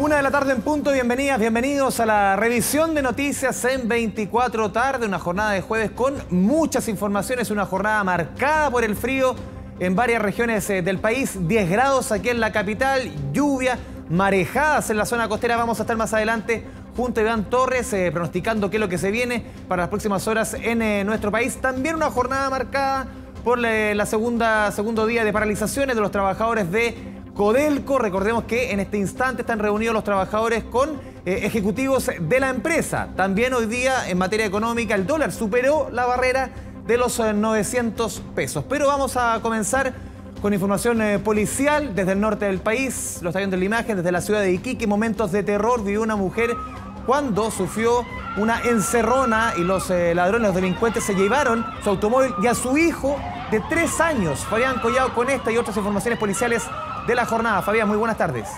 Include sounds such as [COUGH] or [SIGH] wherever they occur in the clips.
Una de la tarde en punto, bienvenidas, bienvenidos a la revisión de noticias en 24 tarde, una jornada de jueves con muchas informaciones, una jornada marcada por el frío en varias regiones eh, del país, 10 grados aquí en la capital, lluvia, marejadas en la zona costera, vamos a estar más adelante junto a Iván Torres eh, pronosticando qué es lo que se viene para las próximas horas en eh, nuestro país, también una jornada marcada por la segunda segundo día de paralizaciones de los trabajadores de Codelco. Recordemos que en este instante están reunidos los trabajadores con eh, ejecutivos de la empresa. También hoy día en materia económica el dólar superó la barrera de los 900 eh, pesos. Pero vamos a comenzar con información eh, policial desde el norte del país. Lo está viendo en la imagen desde la ciudad de Iquique. Momentos de terror vivió una mujer cuando sufrió una encerrona y los ladrones, los delincuentes se llevaron su automóvil y a su hijo de tres años. Fabián Collado con esta y otras informaciones policiales de la jornada. Fabián, muy buenas tardes.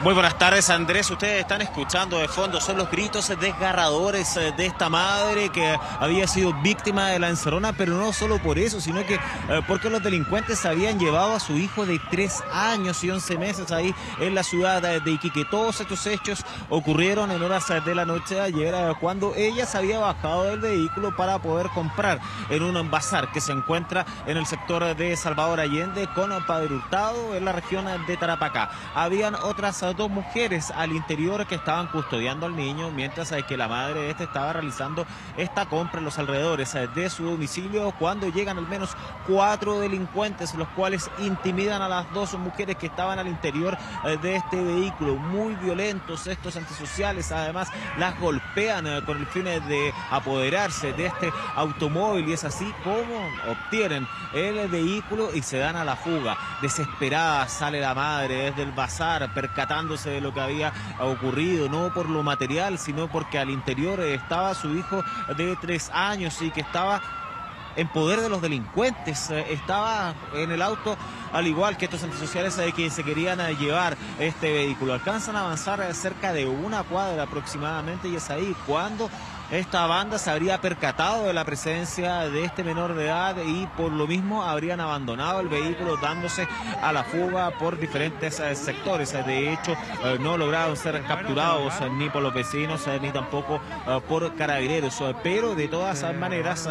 Muy buenas tardes Andrés, ustedes están escuchando de fondo, son los gritos desgarradores eh, de esta madre que había sido víctima de la encerrona, pero no solo por eso, sino que eh, porque los delincuentes habían llevado a su hijo de tres años y once meses ahí en la ciudad de Iquique. Todos estos hechos ocurrieron en horas de la noche ayer eh, cuando ella se había bajado del vehículo para poder comprar en un bazar que se encuentra en el sector de Salvador Allende con Padre Hurtado en la región de Tarapacá. Habían otras dos mujeres al interior que estaban custodiando al niño, mientras que la madre de este estaba realizando esta compra en los alrededores de su domicilio cuando llegan al menos cuatro delincuentes, los cuales intimidan a las dos mujeres que estaban al interior eh, de este vehículo. Muy violentos estos antisociales, además las golpean eh, con el fin de apoderarse de este automóvil y es así como obtienen el vehículo y se dan a la fuga. Desesperada sale la madre desde el bazar, percatando de lo que había ocurrido, no por lo material, sino porque al interior estaba su hijo de tres años y que estaba en poder de los delincuentes. Eh, estaba en el auto, al igual que estos antisociales eh, que se querían eh, llevar este vehículo. Alcanzan a avanzar cerca de una cuadra aproximadamente y es ahí cuando esta banda se habría percatado de la presencia de este menor de edad y por lo mismo habrían abandonado el vehículo dándose a la fuga por diferentes eh, sectores. De hecho, eh, no lograron ser capturados eh, ni por los vecinos ni tampoco por carabineros. Pero de todas maneras,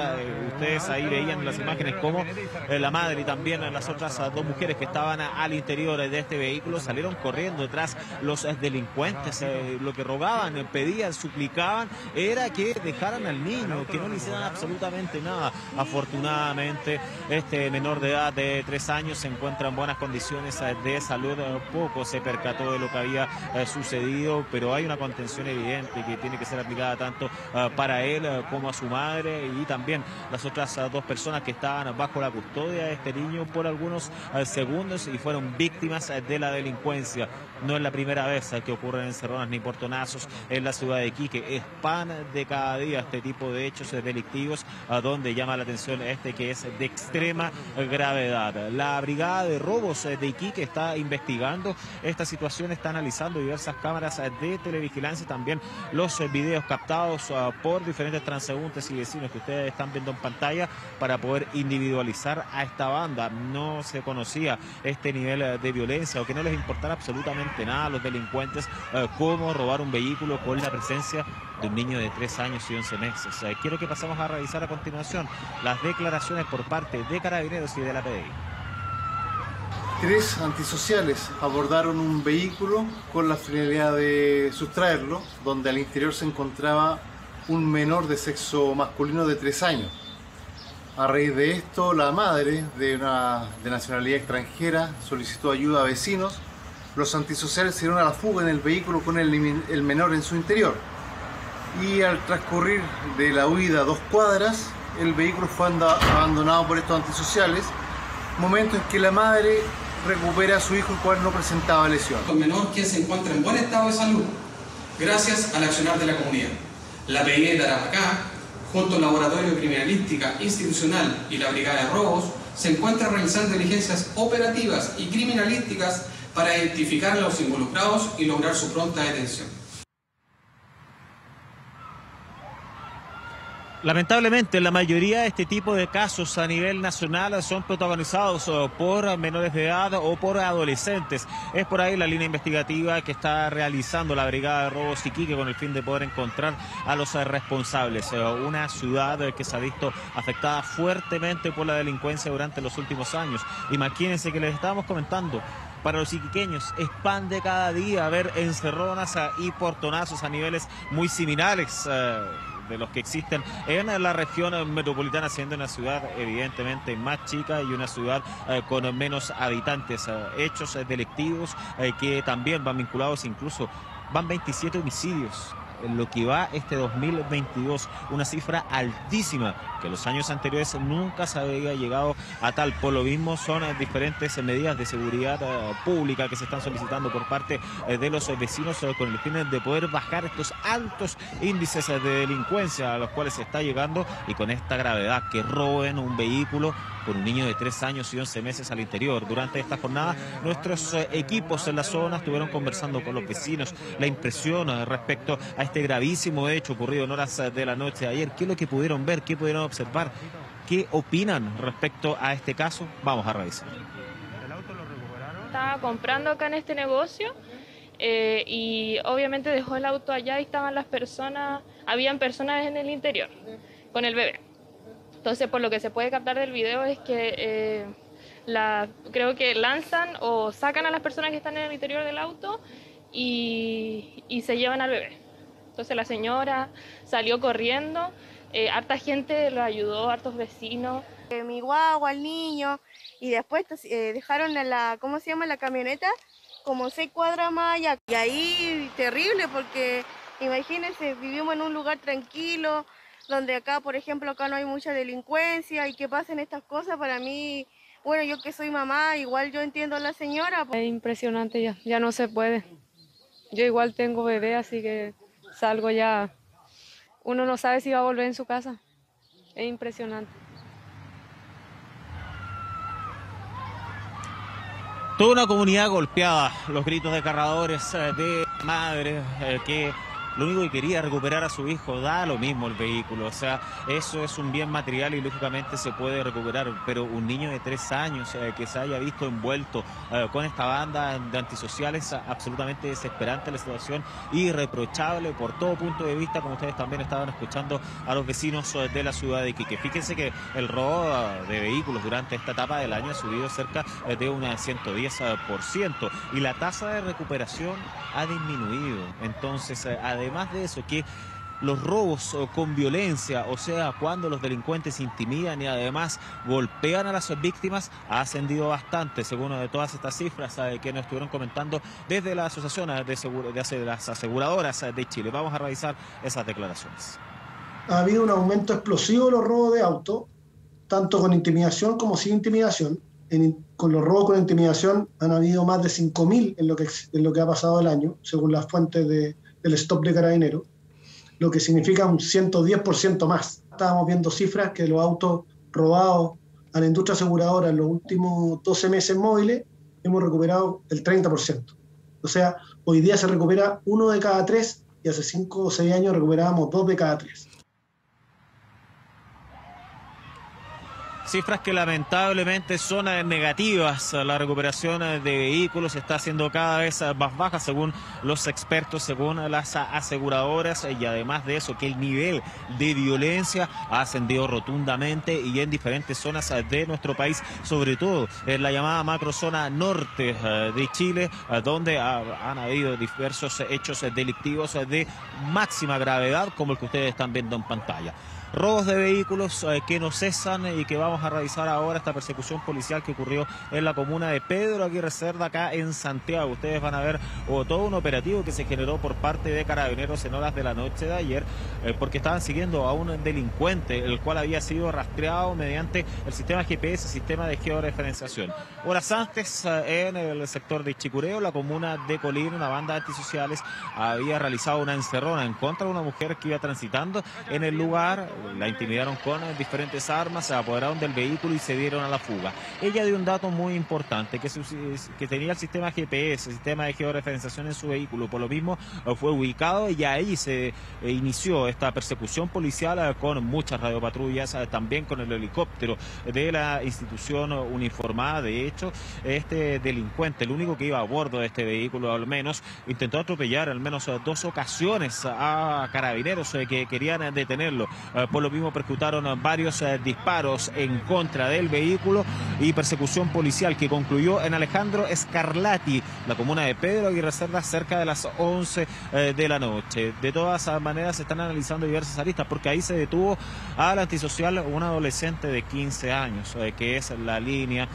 ustedes ahí veían las imágenes como la madre y también las otras dos mujeres que estaban al interior de este vehículo salieron corriendo detrás los delincuentes. Lo que rogaban, pedían, suplicaban era que dejaran al niño, que no le hicieran absolutamente nada. Afortunadamente, este menor de edad de tres años se encuentra en buenas condiciones de salud. Poco se percató de lo que había eh, sucedido, pero hay una contención evidente que tiene que ser aplicada tanto eh, para él eh, como a su madre y también las otras dos personas que estaban bajo la custodia de este niño por algunos segundos y fueron víctimas de la delincuencia. No es la primera vez que ocurren encerronas ni portonazos en la ciudad de Quique. Es pan de cada día este tipo de hechos delictivos, a donde llama la atención este que es de extrema gravedad. La brigada de robos de Iquique está investigando esta situación, está analizando diversas cámaras de televigilancia, también los videos captados ah, por diferentes transeúntes y vecinos que ustedes están viendo en pantalla para poder individualizar a esta banda. No se conocía este nivel de violencia o que no les importara absolutamente nada a los delincuentes eh, como robar un vehículo con la presencia de un niño de 3 años y 11 meses. Eh, quiero que pasemos a revisar a continuación las declaraciones por parte de Carabineros y de la PDI. Tres antisociales abordaron un vehículo con la finalidad de sustraerlo, donde al interior se encontraba un menor de sexo masculino de 3 años. A raíz de esto, la madre de una de nacionalidad extranjera solicitó ayuda a vecinos los antisociales se dieron a la fuga en el vehículo con el, menor en su interior. Y al transcurrir de la huida dos cuadras, el vehículo fue abandonado por estos antisociales, momento en que la madre recupera a su hijo el cual no presentaba lesión. El menor que se encuentra en buen estado de salud, gracias al accionar de la comunidad. La PI de Tarapacá, junto al Laboratorio de Criminalística Institucional y la Brigada de Robos, se encuentra realizando diligencias operativas y criminalísticas para identificar a los involucrados y lograr su pronta detención. Lamentablemente, la mayoría de este tipo de casos a nivel nacional son protagonizados eh, por menores de edad o por adolescentes. Es por ahí la línea investigativa que está realizando la Brigada de Robos Iquique con el fin de poder encontrar a los responsables. Eh, una ciudad que se ha visto afectada fuertemente por la delincuencia durante los últimos años. Imagínense que les estábamos comentando para los iquiqueños es pan de cada día ver encerronas y portonazos a niveles muy similares. Eh, de los que existen en la región metropolitana, siendo una ciudad evidentemente más chica y una ciudad eh, con menos habitantes. Eh, hechos delictivos que también van vinculados incluso, van 27 homicidios lo que va este 2022, una cifra altísima que los años anteriores nunca se había llegado a tal. Por lo mismo son eh, diferentes medidas de seguridad eh, pública que se están solicitando por parte eh, de los vecinos con el fin de poder bajar estos altos índices de delincuencia a los cuales se está llegando y con esta gravedad que roben un vehículo con un niño de 3 años y 11 meses al interior. Durante esta jornada, nuestros equipos en la zona estuvieron conversando con los vecinos la impresión respecto a este gravísimo hecho ocurrido en horas de la noche de ayer. ¿Qué es lo que pudieron ver? ¿Qué pudieron observar? ¿Qué opinan respecto a este caso? Vamos a revisar. Estaba comprando acá en este negocio eh, y obviamente dejó el auto allá y estaban las personas, habían personas en el interior con el bebé. Entonces, por lo que se puede captar del video es que eh, la, creo que lanzan o sacan a las personas que están en el interior del auto y, y se llevan al bebé. Entonces la señora salió corriendo, eh, harta gente lo ayudó, hartos vecinos. Mi guagua, el niño, y después eh, dejaron la, ¿cómo se llama? La camioneta como seis cuadras más allá. Y ahí terrible porque imagínense, vivimos en un lugar tranquilo, donde acá, por ejemplo, acá no hay mucha delincuencia y que pasen estas cosas para mí, bueno, yo que soy mamá, igual yo entiendo a la señora. Es impresionante ya, ya no se puede. Yo igual tengo bebé, así que salgo ya, uno no sabe si va a volver en su casa. Es impresionante. Toda una comunidad golpeada, los gritos de cargadores eh, de madres eh, que lo único que quería recuperar a su hijo, da lo mismo el vehículo, o sea, eso es un bien material y lógicamente se puede recuperar, pero un niño de tres años eh, que se haya visto envuelto eh, con esta banda de antisociales, absolutamente desesperante la situación, irreprochable por todo punto de vista, como ustedes también estaban escuchando a los vecinos eh, de la ciudad de Iquique. Fíjense que el robo de vehículos durante esta etapa del año ha subido cerca de un 110% y la tasa de recuperación ha disminuido. Entonces, además además de eso, que los robos con violencia, o sea, cuando los delincuentes intimidan y además golpean a las víctimas, ha ascendido bastante, según de todas estas cifras que nos estuvieron comentando desde la Asociación de, de las Aseguradoras de Chile. Vamos a revisar esas declaraciones. Ha habido un aumento explosivo de los robos de auto, tanto con intimidación como sin intimidación. con los robos con intimidación han habido más de 5.000 en, en lo que ha pasado el año, según las fuentes de, el stop de carabinero, lo que significa un 110% más. Estábamos viendo cifras que los autos robados a la industria aseguradora en los últimos 12 meses móviles hemos recuperado el 30%. O sea, hoy día se recupera uno de cada tres y hace 5 o 6 años recuperábamos dos de cada tres. Cifras que lamentablemente son negativas. La recuperación de vehículos está siendo cada vez más baja según los expertos, según las aseguradoras y además de eso que el nivel de violencia ha ascendido rotundamente y en diferentes zonas de nuestro país, sobre todo en la llamada macrozona norte eh, de Chile, eh, donde han habido diversos hechos delictivos de máxima gravedad como el que ustedes están viendo en pantalla robos de vehículos eh, que no cesan y que vamos a revisar ahora esta persecución policial que ocurrió en la comuna de Pedro Aguirre Cerda, acá en Santiago. Ustedes van a ver todo un operativo que se generó por parte de carabineros en horas de la noche de ayer, eh, porque estaban siguiendo a un delincuente, el cual había sido rastreado mediante el sistema GPS, sistema de georreferenciación. Horas antes, eh, en el sector de Chicureo, la comuna de Colín, una banda de antisociales había realizado una encerrona en contra de una mujer que iba transitando en el lugar la intimidaron con diferentes armas, se apoderaron del vehículo y se dieron a la fuga. Ella dio un dato muy importante, que, que tenía el sistema GPS, el sistema de georreferenciación en su vehículo, por lo mismo fue ubicado y ahí se inició esta persecución policial con muchas radiopatrullas, también con el helicóptero de la institución uniformada. De hecho, este delincuente, el único que iba a bordo de este vehículo al menos, intentó atropellar al menos dos ocasiones a carabineros eh, que querían detenerlo. Eh, por lo mismo percutaron varios eh, disparos en contra del vehículo y persecución policial que concluyó en Alejandro Scarlatti, la comuna de Pedro Aguirre Cerda, cerca de las 11 de la noche. De todas maneras se están analizando diversas aristas porque ahí se detuvo al antisocial un adolescente de 15 años, que es la línea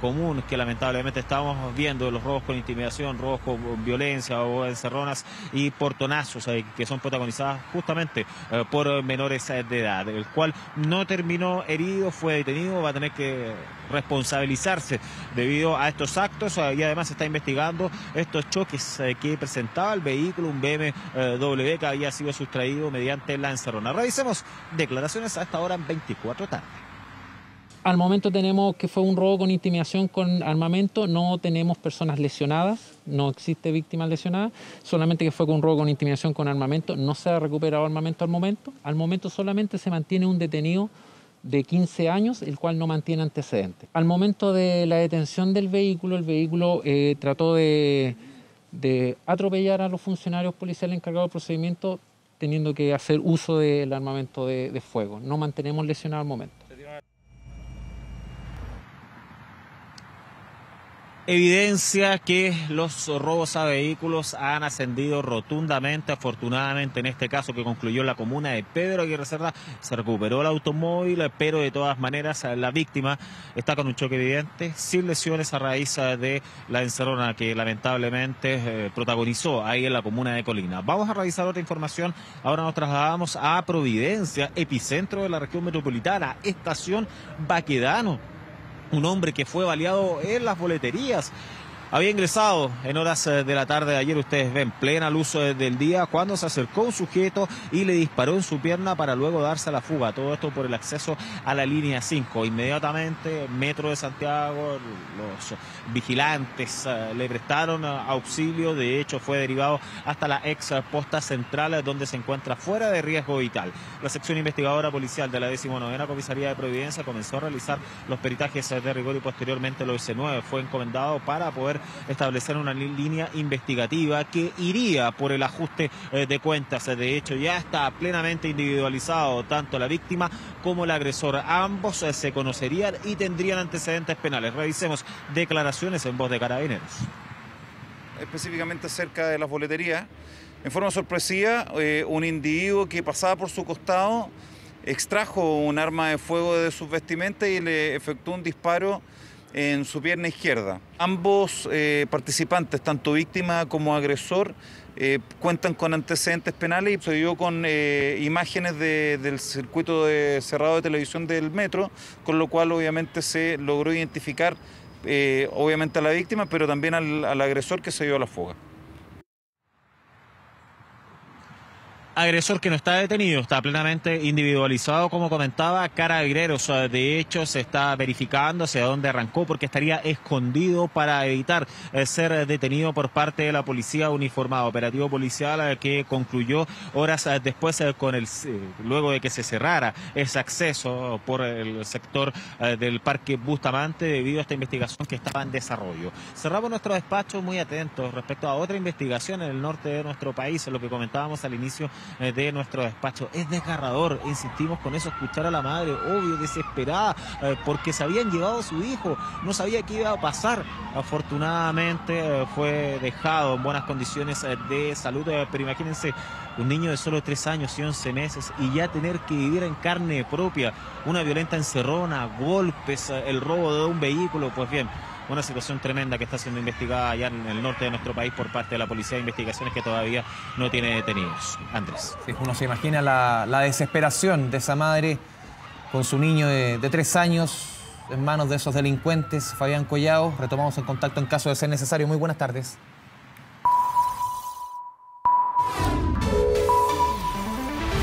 común que lamentablemente estamos viendo, los robos con intimidación, robos con violencia o encerronas y portonazos que son protagonizadas justamente eh, por menores de edad, el cual no terminó herido, fue detenido, va a tener que responsabilizarse debido a estos actos eh, y además se está investigando estos choques eh, que presentaba el vehículo, un BMW que había sido sustraído mediante la encerrona. Revisemos declaraciones a esta hora en 24 tarde. Al momento tenemos que fue un robo con intimidación con armamento, no tenemos personas lesionadas, no existe víctimas lesionadas, solamente que fue con un robo con intimidación con armamento, no se ha recuperado armamento al momento, al momento solamente se mantiene un detenido de 15 años, el cual no mantiene antecedentes. Al momento de la detención del vehículo, el vehículo eh, trató de, atropellar a los funcionarios policiales encargados del procedimiento teniendo que hacer uso del armamento de fuego. No mantenemos lesionado al momento. Evidencia que los robos a vehículos han ascendido rotundamente, afortunadamente en este caso que concluyó la comuna de Pedro Aguirre Cerda, se recuperó el automóvil, pero de todas maneras la víctima está con un choque evidente, sin lesiones a raíz de la encerrona que lamentablemente eh, protagonizó ahí en la comuna de Colina. Vamos a revisar otra información, ahora nos trasladamos a Providencia, epicentro de la región metropolitana, estación Baquedano un hombre que fue baleado en las boleterías había ingresado en horas eh, de la tarde de ayer, ustedes ven, plena luz eh, del día, cuando se acercó un sujeto y le disparó en su pierna para luego darse a la fuga. Todo esto por el acceso a la línea 5. Inmediatamente, Metro de Santiago, los vigilantes eh, le prestaron auxilio. De hecho, fue derivado hasta la ex posta central, donde se encuentra fuera de riesgo vital. La sección investigadora policial de la 19 Comisaría de Providencia comenzó a realizar los peritajes de rigor y posteriormente lo S9 fue encomendado para poder establecer una línea investigativa que iría por el ajuste eh, de cuentas. De hecho, ya está plenamente individualizado tanto la víctima como el agresor. Ambos eh, se conocerían y tendrían antecedentes penales. Revisemos declaraciones en voz de carabineros. Específicamente acerca de las boleterías. En forma sorpresiva, eh, un individuo que pasaba por su costado extrajo un arma de fuego de sus vestimentas y le efectuó un disparo en su pierna izquierda. Ambos eh, participantes, tanto víctima como agresor, eh, cuentan con antecedentes penales y se dio con eh, imágenes del circuito cerrado de televisión del metro, con lo cual obviamente se logró identificar obviamente a la víctima, pero también al, al agresor que se dio a la fuga. Agresor que no está detenido, está plenamente individualizado, como comentaba Carabineros. De hecho, se está verificando hacia dónde arrancó porque estaría escondido para evitar eh, ser detenido por parte de la policía uniformada. Operativo policial eh, que concluyó horas eh, después con el luego de que se cerrara ese acceso por el sector del Parque Bustamante debido a esta investigación que estaba en desarrollo. Cerramos nuestro despacho muy atentos respecto a otra investigación en el norte de nuestro país, lo que comentábamos al inicio de nuestro despacho. Es desgarrador, insistimos con eso, escuchar a la madre, obvio, desesperada, eh, porque se habían llevado a su hijo, no sabía qué iba a pasar. Afortunadamente eh, fue dejado en buenas condiciones de salud, pero imagínense un niño de solo 3 años y 11 meses y ya tener que vivir en carne propia una violenta encerrona, golpes, el robo de un vehículo, pues bien, una situación tremenda que está siendo investigada allá en el norte de nuestro país por parte de la Policía de Investigaciones que todavía no tiene detenidos. Andrés. uno se imagina la, desesperación de esa madre con su niño de, de tres años en manos de esos delincuentes. Fabián Collao, retomamos el contacto en caso de ser necesario. Muy buenas tardes.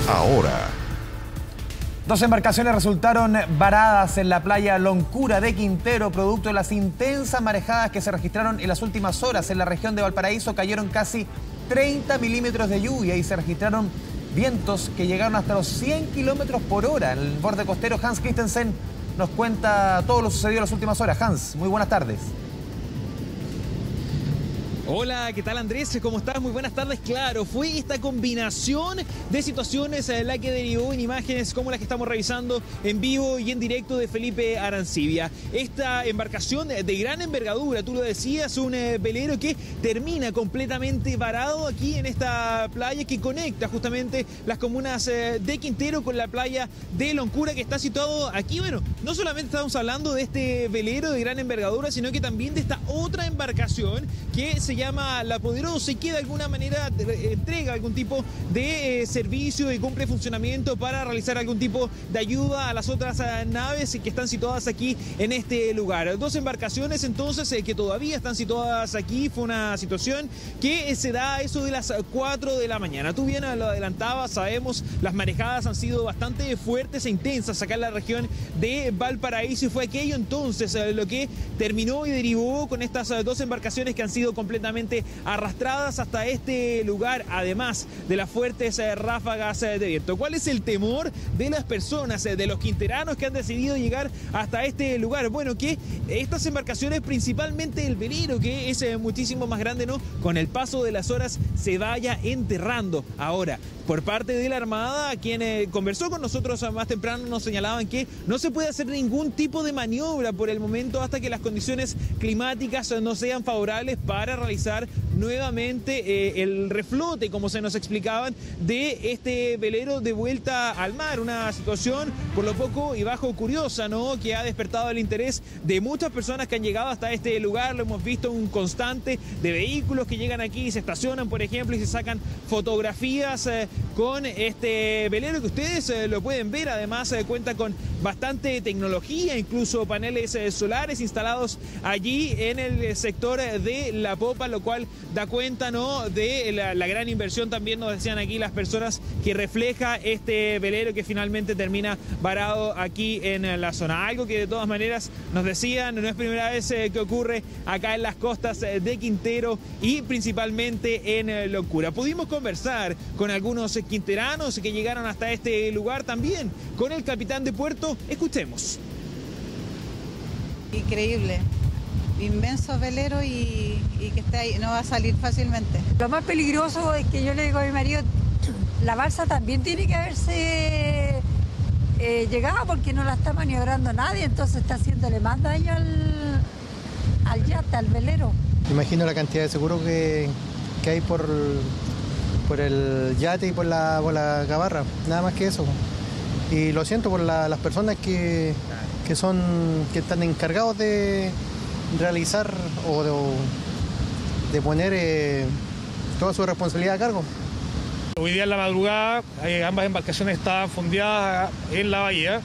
Ahora Dos embarcaciones resultaron varadas en la playa Loncura de Quintero, producto de las intensas marejadas que se registraron en las últimas horas en la región de Valparaíso. Cayeron casi 30 milímetros de lluvia y se registraron vientos que llegaron hasta los 100 kilómetros por hora en el borde costero. Hans Christensen nos cuenta todo lo sucedido en las últimas horas. Hans, muy buenas tardes. Hola, ¿qué tal Andrés? ¿Cómo estás? Muy buenas tardes. Claro, fue esta combinación de situaciones eh, la que derivó en imágenes como las que estamos revisando en vivo y en directo de Felipe Arancibia. Esta embarcación de gran envergadura, tú lo decías, un eh, velero que termina completamente varado aquí en esta playa que conecta justamente las comunas eh, de Quintero con la playa de Loncura que está situado aquí. Bueno, no solamente estamos hablando de este velero de gran envergadura, sino que también de esta otra embarcación que se llama La Poderosa y que de alguna manera entrega algún tipo de eh, servicio y cumple funcionamiento para realizar algún tipo de ayuda a las otras eh, naves que están situadas aquí en este lugar. Dos embarcaciones entonces eh, que todavía están situadas aquí. Fue una situación que se da a eso de las 4 de la mañana. Tú bien lo adelantabas, sabemos, las marejadas han sido bastante fuertes e intensas acá en la región de Valparaíso y fue aquello entonces lo que terminó y derivó con estas dos embarcaciones que han sido completamente arrastradas hasta este lugar, además de las fuertes eh, ráfagas eh, de viento. ¿Cuál es el temor de las personas, eh, de los quinteranos que han decidido llegar hasta este lugar? Bueno, que estas embarcaciones, principalmente el velero, que es muchísimo más grande, ¿no? Con el paso de las horas se vaya enterrando. Ahora, por parte de la Armada, quien conversó con nosotros más temprano, nos señalaban que no se puede hacer ningún tipo de maniobra por el momento hasta que las condiciones climáticas no sean favorables para realizar nuevamente eh, el reflote, como se nos explicaban, de este velero de vuelta al mar. Una situación por lo poco y bajo curiosa, ¿no? Que ha despertado el interés de muchas personas que han llegado hasta este lugar. Lo hemos visto un constante de vehículos que llegan aquí y se estacionan, por ejemplo, y se sacan fotografías eh, con este velero que ustedes eh, lo pueden ver. Además, cuenta con bastante tecnología, incluso paneles solares instalados allí en el sector de la popa lo cual da cuenta ¿no? de la, gran inversión también nos decían aquí las personas que refleja este velero que finalmente termina varado aquí en la zona. Algo que de todas maneras nos decían, no es primera vez eh, que ocurre acá en las costas eh, de Quintero y principalmente en eh, Locura. Pudimos conversar con algunos quinteranos que llegaron hasta este lugar también, con el capitán de puerto. Escuchemos. Increíble, inmenso velero y, que está ahí, no va a salir fácilmente. Lo más peligroso es que yo le digo a mi marido, la balsa también tiene que haberse eh, llegado porque no la está maniobrando nadie, entonces está haciéndole más daño al, al yate, al velero. Imagino la cantidad de seguro que, hay por, por el yate y por la, por la gabarra, nada más que eso. Y lo siento por las personas que, que, son, que están encargados de, realizar o de, poner eh, toda su responsabilidad a cargo. Hoy día en la madrugada eh, ambas embarcaciones estaban fondeadas en la bahía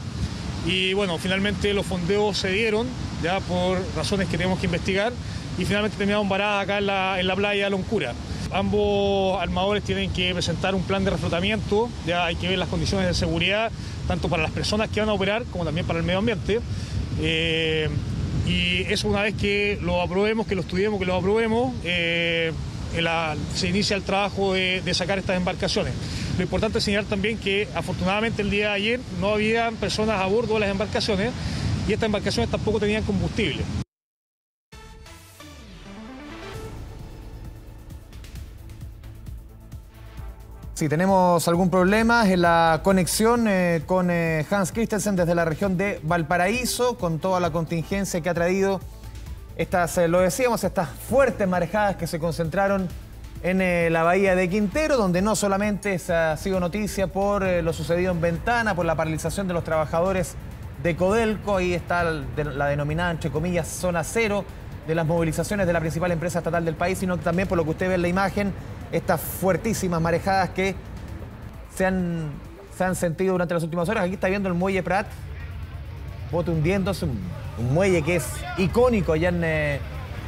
y bueno, finalmente los fondeos se dieron ya por razones que tenemos que investigar y finalmente terminaron varadas acá en la, en la playa Loncura. Ambos armadores tienen que presentar un plan de reflotamiento, ya hay que ver las condiciones de seguridad, tanto para las personas que van a operar como también para el medio ambiente. Eh, y eso una vez que lo aprobemos, que lo estudiemos, que lo aprobemos, eh, se inicia el trabajo de, sacar estas embarcaciones. Lo importante es señalar también que afortunadamente el día de ayer no había personas a bordo de las embarcaciones y estas embarcaciones tampoco tenían combustible. Si tenemos algún problema en la conexión eh, con eh, Hans Christensen desde la región de Valparaíso, con toda la contingencia que ha traído estas, eh, lo decíamos, estas fuertes marejadas que se concentraron en la bahía de Quintero, donde no solamente ha sido noticia por lo sucedido en Ventana, por la paralización de los trabajadores de Codelco, ahí está la denominada, entre comillas, zona cero de las movilizaciones de la principal empresa estatal del país, sino también por lo que usted ve en la imagen, estas fuertísimas marejadas que se han, se han sentido durante las últimas horas. Aquí está viendo el muelle Prat, bote hundiéndose, un, muelle que es icónico allá en, eh,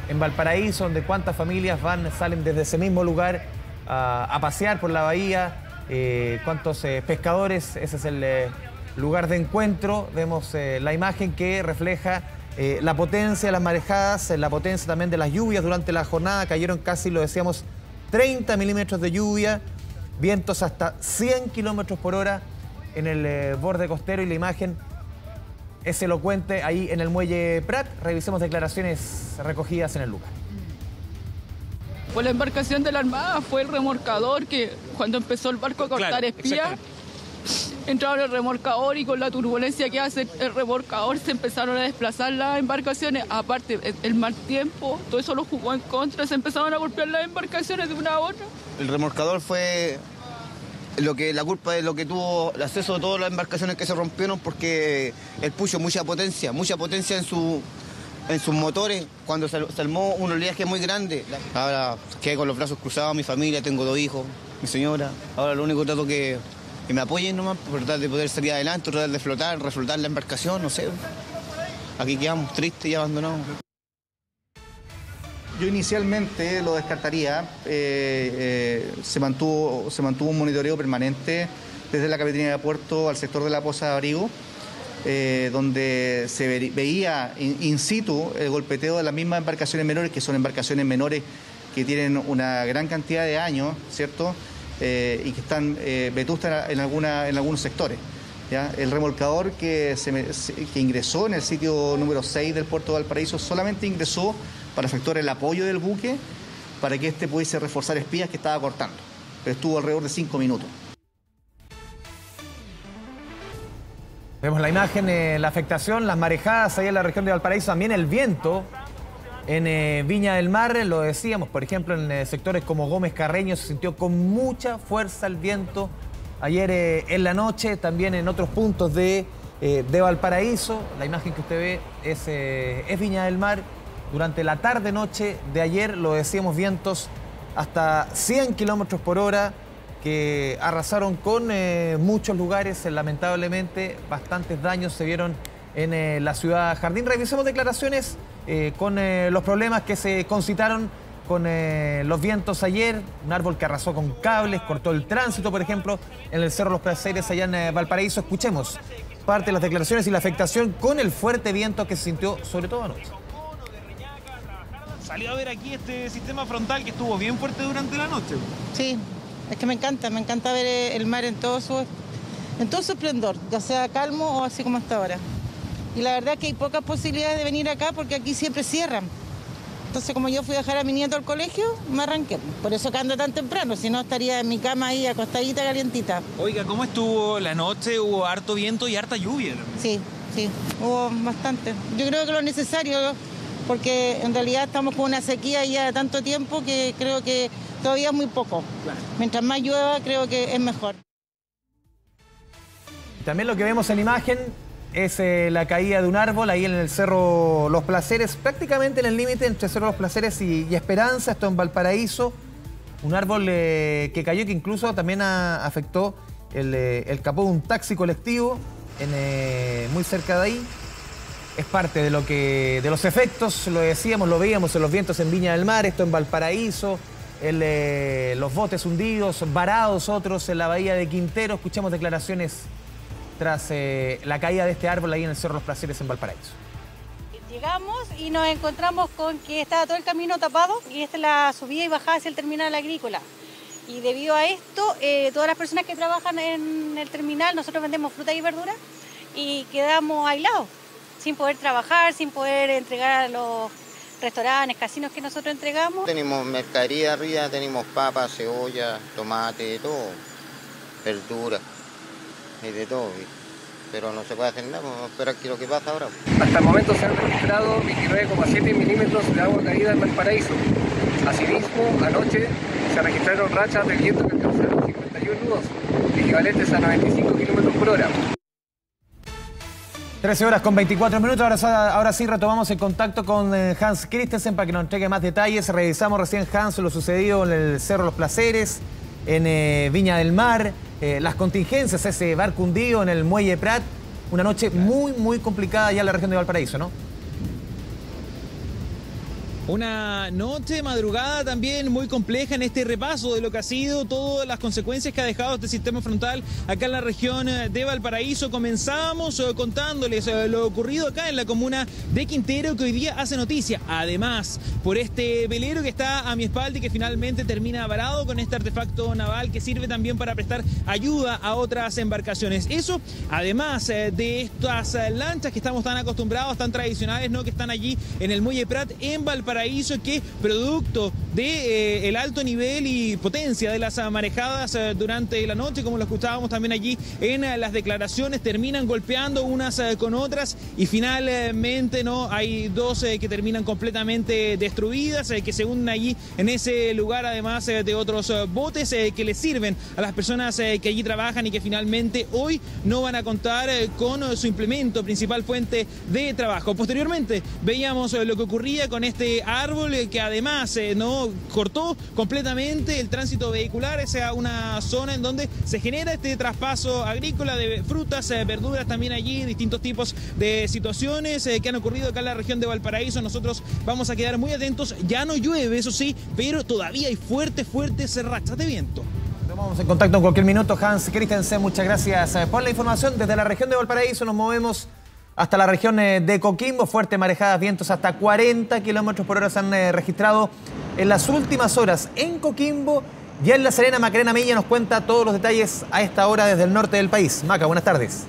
en, Valparaíso, donde cuántas familias van, salen desde ese mismo lugar a, pasear por la bahía, eh, cuántos eh, pescadores, ese es el lugar de encuentro. Vemos la imagen que refleja la potencia de las marejadas, la potencia también de las lluvias durante la jornada. Cayeron casi, lo decíamos, 30 milímetros de lluvia, vientos hasta 100 kilómetros por hora en el borde costero y la imagen es elocuente ahí en el muelle Prat. Revisemos declaraciones recogidas en el lugar. Fue la embarcación de la Armada, fue el remorcador que cuando empezó el barco a cortar espía, entraron el remorcador y con la turbulencia que hace el remorcador se empezaron a desplazar las embarcaciones. Aparte, el mal tiempo, todo eso lo jugó en contra, se empezaron a golpear las embarcaciones de una a otra. El remorcador fue lo que la culpa de lo que tuvo el acceso de todas las embarcaciones que se rompieron porque él puso mucha potencia, mucha potencia en su en sus motores cuando se, armó un oleaje muy grande. Ahora quedé con los brazos cruzados, mi familia, tengo dos hijos, mi señora. Ahora lo único trato que, que me apoyen nomás, por tratar de poder salir adelante, tratar de flotar, reflotar la embarcación, no sé. Aquí quedamos tristes y abandonados. Yo inicialmente lo descartaría, eh, eh, se, mantuvo, se mantuvo un monitoreo permanente desde la Capitanía de Puerto al sector de la Poza de Abrigo, eh, donde se veía in, situ el golpeteo de las mismas embarcaciones menores, que son embarcaciones menores que tienen una gran cantidad de años, ¿cierto? Eh, y que están eh, vetustas en, alguna, en algunos sectores. El remolcador que, que ingresó en el sitio número 6 del puerto de Valparaíso solamente ingresó para efectuar el apoyo del buque para que éste pudiese reforzar espías que estaba cortando. Pero estuvo alrededor de cinco minutos. Vemos la imagen, eh, la afectación, las marejadas ahí en la región de Valparaíso, también el viento en eh, Viña del Mar, lo decíamos, por ejemplo, en eh, sectores como Gómez Carreño se sintió con mucha fuerza el viento ayer en la noche, también en otros puntos de, de Valparaíso. La imagen que usted ve es, es Viña del Mar. Durante la tarde-noche de ayer, lo decíamos, vientos hasta 100 kilómetros por hora que arrasaron con eh, muchos lugares, eh, lamentablemente bastantes daños se vieron en eh, la ciudad Jardín. Revisemos declaraciones con los problemas que se concitaron con los vientos ayer, un árbol que arrasó con cables, cortó el tránsito, por ejemplo, en el Cerro Los Placeres allá en Valparaíso. Escuchemos parte de las declaraciones y la afectación con el fuerte viento que se sintió, sobre todo anoche. Salió a ver aquí este sistema frontal que estuvo bien fuerte durante la noche. Sí, es que me encanta, me encanta ver el mar en todo su, en todo su esplendor, ya sea calmo o así como hasta ahora. Y la verdad que hay pocas posibilidades de venir acá porque aquí siempre cierran. Entonces, como yo fui a dejar a mi nieto al colegio, me arranqué. Por eso que ando tan temprano, si no estaría en mi cama ahí acostadita, calientita. Oiga, ¿cómo estuvo la noche? ¿Hubo harto viento y harta lluvia? Sí, sí, hubo bastante. Yo creo que lo necesario, porque en realidad estamos con una sequía ya de tanto tiempo que creo que todavía es muy poco. Mientras más llueva, creo que es mejor. También lo que vemos en imagen es eh, la caída de un árbol ahí en el Cerro Los Placeres, prácticamente en el límite entre Cerro Los Placeres y, Esperanza, esto en Valparaíso. Un árbol eh, que cayó que incluso también afectó eh, el, capó de un taxi colectivo en, muy cerca de ahí. Es parte de lo que de los efectos, lo decíamos, lo veíamos en los vientos en Viña del Mar, esto en Valparaíso, los botes hundidos, varados otros en la bahía de Quintero. Escuchamos declaraciones tras eh, la caída de este árbol ahí en el Cerro Los Placeres en Valparaíso. Llegamos y nos encontramos con que estaba todo el camino tapado y esta es la subida y bajada hacia el terminal agrícola. Y debido a esto, eh, todas las personas que trabajan en el terminal, nosotros vendemos fruta y verdura y quedamos aislados, sin poder trabajar, sin poder entregar a los restaurantes, casinos que nosotros entregamos. Tenemos mercadería arriba, tenemos papas, cebolla, tomate, de todo, verdura y de todo. Pero no se puede hacer nada, vamos a esperar qué es lo que pasa ahora. Hasta el momento se han registrado 29,7 milímetros de agua caída en Valparaíso. Asimismo, anoche se registraron rachas de viento que alcanzaron 51 nudos, equivalentes a 95 kilómetros por hora. 13 horas con 24 minutos, ahora, ahora sí retomamos el contacto con eh, Hans Christensen para que nos entregue más detalles. Revisamos recién, Hans, lo sucedido en el Cerro Los Placeres, en eh, Viña del Mar, eh, las contingencias, ese barco hundido en el Muelle Prat. Una noche muy, muy complicada ya en la región de Valparaíso, ¿no? Una noche, madrugada también muy compleja en este repaso de lo que ha sido todas las consecuencias que ha dejado este sistema frontal acá en la región eh, de Valparaíso. Comenzábamos eh, contándoles eh, lo ocurrido acá en la comuna de Quintero que hoy día hace noticia. Además, por este velero que está a mi espalda y que finalmente termina varado con este artefacto naval que sirve también para prestar ayuda a otras embarcaciones. Eso, además de estas lanchas que estamos tan acostumbrados, tan tradicionales, ¿no? Que están allí en el Muelle Prat en Valparaíso hizo que producto de, eh, el alto nivel y potencia de las marejadas eh, durante la noche, como lo escuchábamos también allí en eh, las declaraciones, terminan golpeando unas con otras y finalmente no hay dos que terminan completamente destruidas, que se unen allí en ese lugar, además de otros botes que les sirven a las personas que allí trabajan y que finalmente hoy no van a contar con su implemento, principal fuente de trabajo. Posteriormente veíamos lo que ocurría con este árbol que además eh, cortó completamente el tránsito vehicular, esa una zona en donde se genera este traspaso agrícola de frutas, eh, verduras también allí, distintos tipos de situaciones eh, que han ocurrido acá en la región de Valparaíso. Nosotros vamos a quedar muy atentos, ya no llueve, eso sí, pero todavía hay fuertes, fuertes rachas de viento. Estamos en contacto en cualquier minuto, Hans Christensen. Muchas gracias por la información. Desde la región de Valparaíso nos movemos hasta la región eh, de Coquimbo. Fuerte marejadas, vientos hasta 40 kilómetros por hora se han eh, registrado en las últimas horas en Coquimbo. Ya en La Serena, Macarena Milla nos cuenta todos los detalles a esta hora desde el norte del país. Maca, buenas tardes.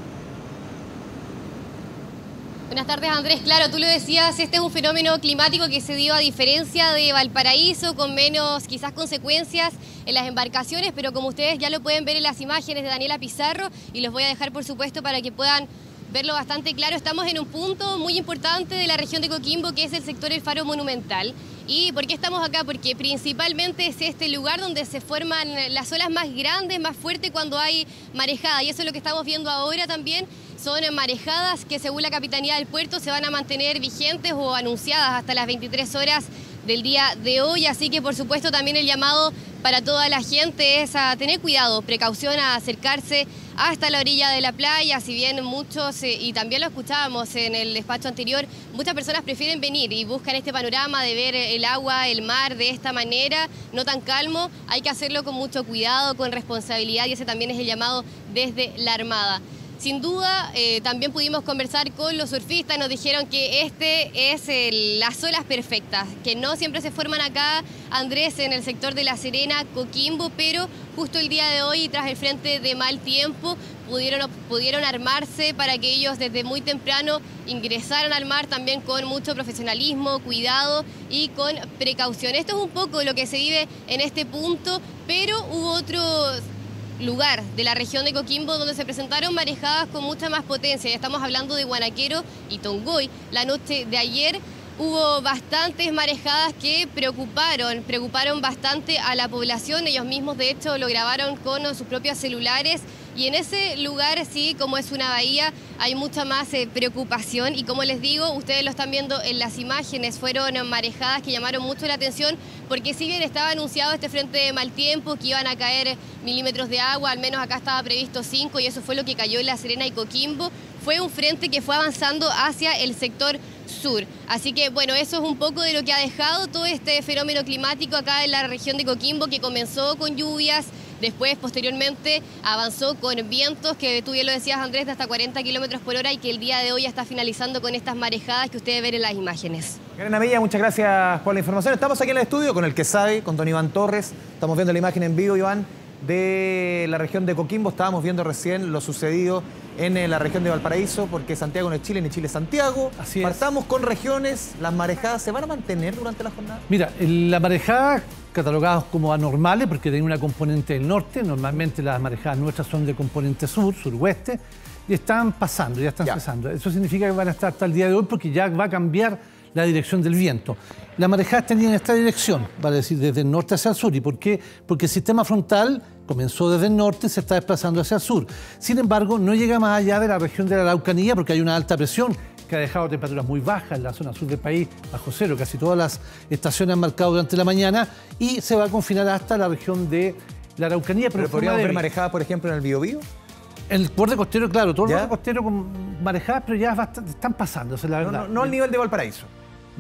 Buenas tardes Andrés, claro, tú lo decías, este es un fenómeno climático que se dio a diferencia de Valparaíso, con menos quizás consecuencias en las embarcaciones, pero como ustedes ya lo pueden ver en las imágenes de Daniela Pizarro, y los voy a dejar por supuesto para que puedan verlo bastante claro. Estamos en un punto muy importante de la región de Coquimbo, que es el sector El Faro Monumental. ¿Y por qué estamos acá? Porque principalmente es este lugar donde se forman las olas más grandes, más fuertes cuando hay marejada. Y eso es lo que estamos viendo ahora también. Son marejadas que según la Capitanía del Puerto se van a mantener vigentes o anunciadas hasta las 23 horas del día de hoy. Así que por supuesto también el llamado para toda la gente es a tener cuidado, precaución a acercarse hasta la orilla de la playa, si bien muchos, eh, y también lo escuchábamos en el despacho anterior, muchas personas prefieren venir y buscan este panorama de ver el agua, el mar de esta manera, no tan calmo, hay que hacerlo con mucho cuidado, con responsabilidad y ese también es el llamado desde la Armada. Sin duda, eh, también pudimos conversar con los surfistas, nos dijeron que este es las olas perfectas, que no siempre se forman acá, Andrés, en el sector de La Serena, Coquimbo, pero justo el día de hoy, tras el frente de mal tiempo, pudieron, pudieron armarse para que ellos desde muy temprano ingresaran al mar también con mucho profesionalismo, cuidado y con precaución. Esto es un poco lo que se vive en este punto, pero hubo otros lugar de la región de Coquimbo donde se presentaron marejadas con mucha más potencia. Ya estamos hablando de Guanaquero y Tongoy. La noche de ayer hubo bastantes marejadas que preocuparon, preocuparon bastante a la población. Ellos mismos, de hecho, lo grabaron con sus propios celulares y en ese lugar, sí, como es una bahía, hay mucha más eh, preocupación y como les digo, ustedes lo están viendo en las imágenes, fueron marejadas que llamaron mucho la atención porque si bien estaba anunciado este frente de mal tiempo, que iban a caer milímetros de agua, al menos acá estaba previsto 5 y eso fue lo que cayó en La Serena y Coquimbo, fue un frente que fue avanzando hacia el sector sur. Así que bueno, eso es un poco de lo que ha dejado todo este fenómeno climático acá en la región de Coquimbo que comenzó con lluvias, Después, posteriormente, avanzó con vientos que tú bien lo decías, Andrés, de hasta 40 kilómetros por hora y que el día de hoy está finalizando con estas marejadas que ustedes ven en las imágenes. Karen Amilla, muchas gracias por la información. Estamos aquí en el estudio con el que sabe, con don Iván Torres. Estamos viendo la imagen en vivo, Iván, de la región de Coquimbo. Estábamos viendo recién lo sucedido en eh, la región de Valparaíso, porque Santiago no es Chile ni Chile es Santiago. Así es. Partamos con regiones. ¿Las marejadas se van a mantener durante la jornada? Mira, la marejada catalogadas como anormales porque tienen una componente del norte, normalmente las marejadas nuestras son de componente sur, suroeste, y están pasando, ya están cesando. Eso significa que van a estar hasta el día de hoy porque ya va a cambiar la dirección del viento. Las marejadas tenían esta dirección, vale decir, desde el norte hacia el sur. ¿Y por qué? Porque el sistema frontal comenzó desde el norte y se está desplazando hacia el sur. Sin embargo, no llega más allá de la región de la Araucanía porque hay una alta presión que ha dejado temperaturas muy bajas en la zona sur del país, bajo cero, casi todas las estaciones han marcado durante la mañana, y se va a confinar hasta la región de la Araucanía. ¿Pero, ¿Pero podríamos ver marejada, por ejemplo, en el Biobío? El borde costero, claro, todo el borde costero con marejadas, pero ya están pasando. no, al nivel de Valparaíso.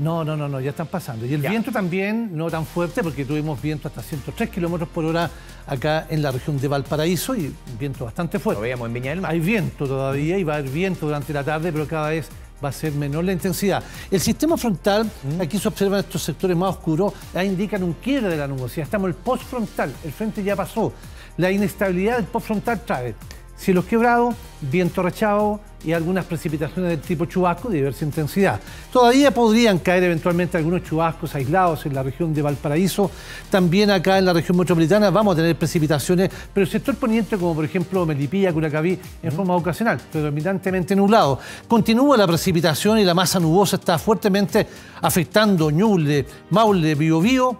No, no, no, no, ya están pasando. Y el viento también no tan fuerte porque tuvimos viento hasta 103 kilómetros por hora acá en la región de Valparaíso y viento bastante fuerte. Lo veíamos en Viña del Mar. Hay viento todavía y va a haber viento durante la tarde, pero cada vez va a ser menor la intensidad. El sistema frontal, Mm. aquí se observan estos sectores más oscuros, ya indican un quiebre de la nubosidad. Estamos en el postfrontal, el frente ya pasó. La inestabilidad del postfrontal trae cielos quebrados, viento rechado y algunas precipitaciones del tipo chubasco de diversa intensidad. Todavía podrían caer eventualmente algunos chubascos aislados en la región de Valparaíso. También acá en la región metropolitana vamos a tener precipitaciones, pero el sector poniente, como por ejemplo Melipilla, Curacaví, en forma ocasional, predominantemente nublado. Continúa la precipitación y la masa nubosa está fuertemente afectando Ñuble, Maule, Biobío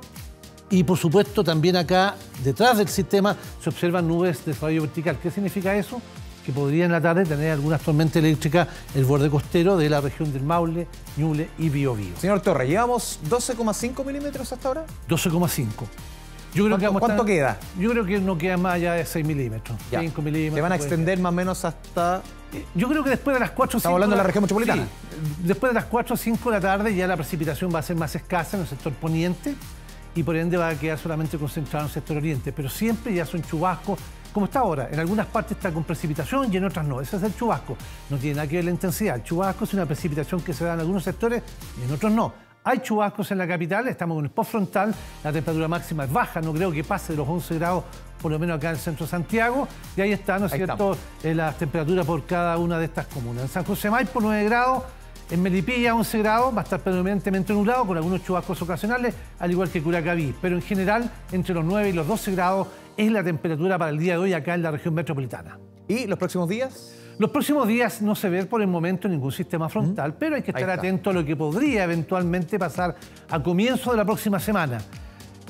y por supuesto también acá, detrás del sistema, se observan nubes de desarrollo vertical. ¿Qué significa eso? Que podría en la tarde tener algunas tormentas eléctricas el borde costero de la región del Maule, Ñuble y Biobío. Señor Torres, llevamos 12,5 milímetros hasta ahora. 12,5. Yo creo que ¿Cuánto- vamos a cuánto estar- queda? Yo creo que no queda más allá de 6 milímetros. Ya. 5 milímetros. Se van a extender más o menos hasta. Yo creo que después de las 4 o 5... Estamos hablando de la región metropolitana. Sí, después de las 4 o 5 de la tarde ya la precipitación va a ser más escasa en el sector poniente y por ende va a quedar solamente concentrado en el sector oriente. Pero siempre ya son chubascos, como está ahora. En algunas partes está con precipitación y en otras no. Ese es el chubasco. No tiene nada que ver la intensidad. El chubasco es una precipitación que se da en algunos sectores y en otros no. Hay chubascos en la capital, estamos con el postfrontal, la temperatura máxima es baja, no creo que pase de los 11 grados, por lo menos acá en el centro de Santiago, y ahí está, ¿no es cierto?, eh, las temperaturas por cada una de estas comunas. En San José Maipo 9 grados, en Melipilla 11 grados, va a estar predominantemente nublado con algunos chubascos ocasionales, al igual que Curacaví, pero en general entre los 9 y los 12 grados es la temperatura para el día de hoy acá en la región metropolitana. ¿Y los próximos días? Los próximos días no se ve por el momento ningún sistema frontal, pero hay que estar atento a lo que podría eventualmente pasar a comienzo de la próxima semana.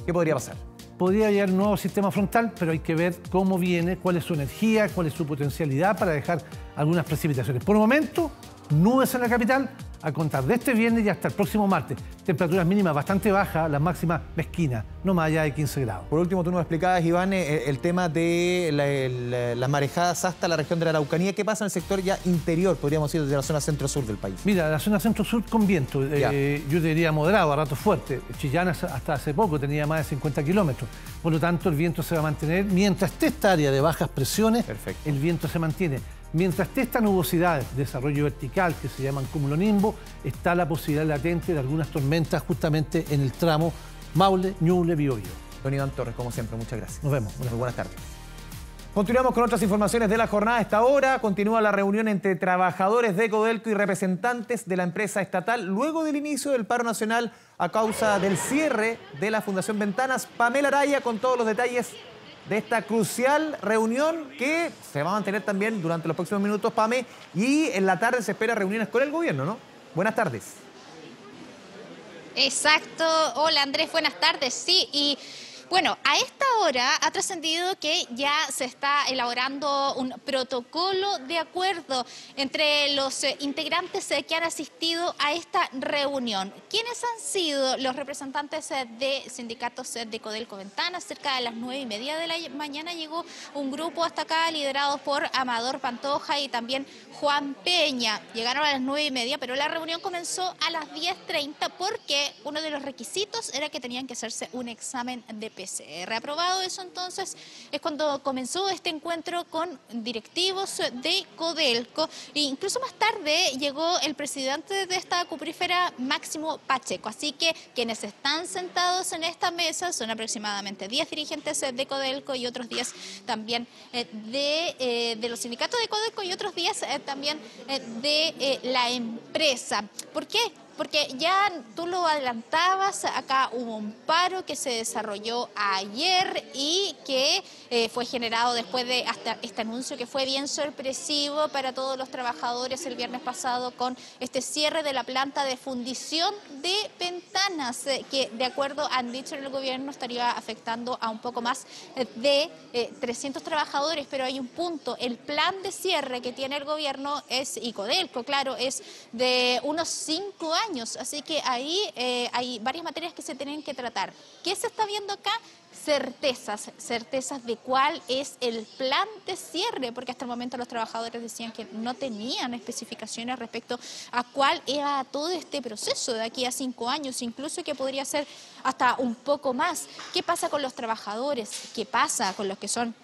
¿Qué podría pasar? Podría llegar un nuevo sistema frontal, pero hay que ver cómo viene, cuál es su energía, cuál es su potencialidad para dejar algunas precipitaciones. Por el momento, nubes en la capital, a contar de este viernes y hasta el próximo martes. Temperaturas mínimas bastante bajas, las máximas mezquinas, no más allá de 15 grados. Por último, tú nos explicabas, Iván, eh, el tema de la- el- las marejadas hasta la región de la Araucanía. ¿Qué pasa en el sector ya interior, podríamos decir, desde la zona centro-sur del país? Mira, la zona centro-sur con viento, eh, yo diría moderado, a ratos fuerte. Chillán hasta hace poco tenía más de 50 kilómetros. Por lo tanto, el viento se va a mantener. Mientras esté esta área de bajas presiones, el viento se mantiene. Mientras esté esta nubosidad, desarrollo vertical, que se llaman cumulonimbo, está la posibilidad latente de algunas tormentas justamente en el tramo Maule, Ñuble, Biobío. Don Iván Torres, como siempre, muchas gracias. Nos vemos. Muy buenas tardes. Continuamos con otras informaciones de la jornada. A esta hora continúa la reunión entre trabajadores de Codelco y representantes de la empresa estatal luego del inicio del paro nacional a causa del cierre de la Fundación Ventanas. Pamela Araya con todos los detalles de esta crucial reunión que se va a mantener también durante los próximos minutos, Pame, y en la tarde se espera reuniones con el gobierno, ¿no? Buenas tardes. Exacto. Hola Andrés, buenas tardes. Sí, y bueno, a esta hora ha trascendido que ya se está elaborando un protocolo de acuerdo entre los eh, integrantes eh, que han asistido a esta reunión. ¿Quiénes han sido los representantes eh, de sindicatos de Codelco Ventana? Cerca de las nueve y media de la mañana llegó un grupo hasta acá liderado por Amador Pantoja y también Juan Peña. Llegaron a las nueve y media, pero la reunión comenzó a las 10.30 porque uno de los requisitos era que tenían que hacerse un examen de PCR. Aprobado eso entonces es cuando comenzó este encuentro con directivos de Codelco e incluso más tarde llegó el presidente de esta cuprífera, Máximo Pacheco. Así que quienes están sentados en esta mesa son aproximadamente 10 dirigentes de Codelco y otros 10 también eh, de, eh, de los sindicatos de Codelco y otros 10 eh, también eh, de eh, la empresa. ¿Por qué? Porque ya tú lo adelantabas, acá hubo un paro que se desarrolló ayer y que eh, fue generado después de hasta este anuncio que fue bien sorpresivo para todos los trabajadores el viernes pasado con este cierre de la planta de fundición de ventanas, eh, que de acuerdo han dicho en el gobierno estaría afectando a un poco más eh, de eh, 300 trabajadores, pero hay un punto, el plan de cierre que tiene el gobierno es, y Codelco, claro, es de unos cinco años, así que ahí eh, hay varias materias que se tienen que tratar. ¿Qué se está viendo acá? certezas, certezas de cuál es el plan de cierre, porque hasta el momento los trabajadores decían que no tenían especificaciones respecto a cuál era todo este proceso de aquí a cinco años, incluso que podría ser hasta un poco más. ¿Qué pasa con los trabajadores? ¿Qué pasa con los que son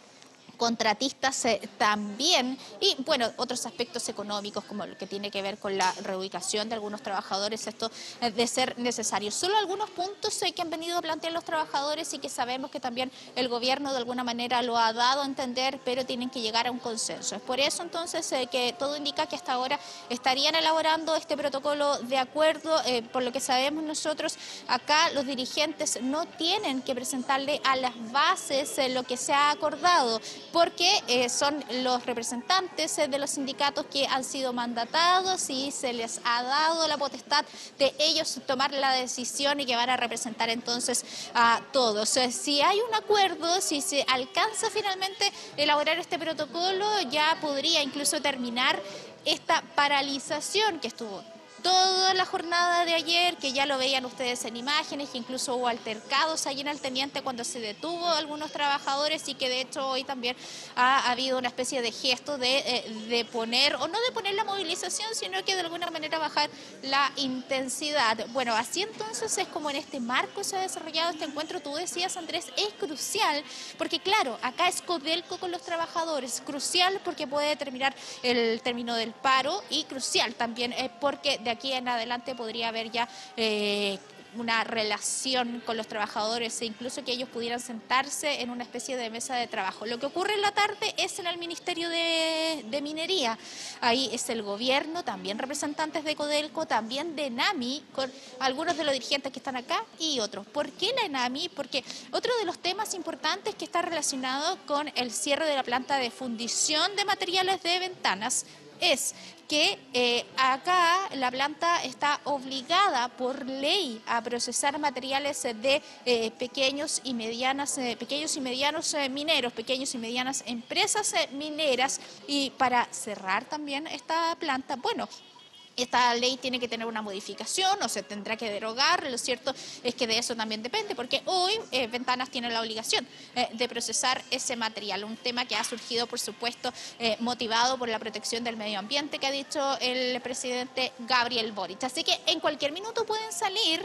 contratistas eh, también y bueno, otros aspectos económicos como lo que tiene que ver con la reubicación de algunos trabajadores, esto eh, de ser necesario. Solo algunos puntos eh, que han venido a plantear los trabajadores y que sabemos que también el gobierno de alguna manera lo ha dado a entender, pero tienen que llegar a un consenso. Es por eso entonces que todo indica que hasta ahora estarían elaborando este protocolo de acuerdo, por lo que sabemos nosotros, acá los dirigentes no tienen que presentarle a las bases lo que se ha acordado porque eh, son los representantes eh, de los sindicatos que han sido mandatados y se les ha dado la potestad de ellos tomar la decisión y que van a representar entonces a todos. Eh, si hay un acuerdo, si se alcanza finalmente elaborar este protocolo, ya podría incluso terminar esta paralización que estuvo toda la jornada de ayer, que ya lo veían ustedes en imágenes, que incluso hubo altercados allí en el teniente cuando se detuvo a algunos trabajadores y que de hecho hoy también ha, habido una especie de gesto de, eh, de, poner, o no de poner la movilización, sino que de alguna manera bajar la intensidad. Bueno, así entonces es como en este marco se ha desarrollado este encuentro. Tú decías, Andrés, es crucial, porque claro, acá es Codelco con los trabajadores, crucial porque puede determinar el término del paro y crucial también eh, porque de aquí en adelante podría haber ya eh, una relación con los trabajadores e incluso que ellos pudieran sentarse en una especie de mesa de trabajo. Lo que ocurre en la tarde es en el Ministerio de, Minería. Ahí es el gobierno, también representantes de Codelco, también de NAMI, con algunos de los dirigentes que están acá y otros. ¿Por qué la NAMI? Porque otro de los temas importantes que está relacionado con el cierre de la planta de fundición de materiales de ventanas es que eh, acá la planta está obligada por ley a procesar materiales de eh, pequeños y medianas, eh, pequeños y medianos mineros, pequeños y medianas empresas mineras. Y para cerrar también esta planta, bueno, esta ley tiene que tener una modificación o se tendrá que derogar. Lo cierto es que de eso también depende, porque hoy eh, Ventanas tiene la obligación eh, de procesar ese material, un tema que ha surgido, por supuesto, eh, motivado por la protección del medio ambiente que ha dicho el presidente Gabriel Boric. Así que en cualquier minuto pueden salir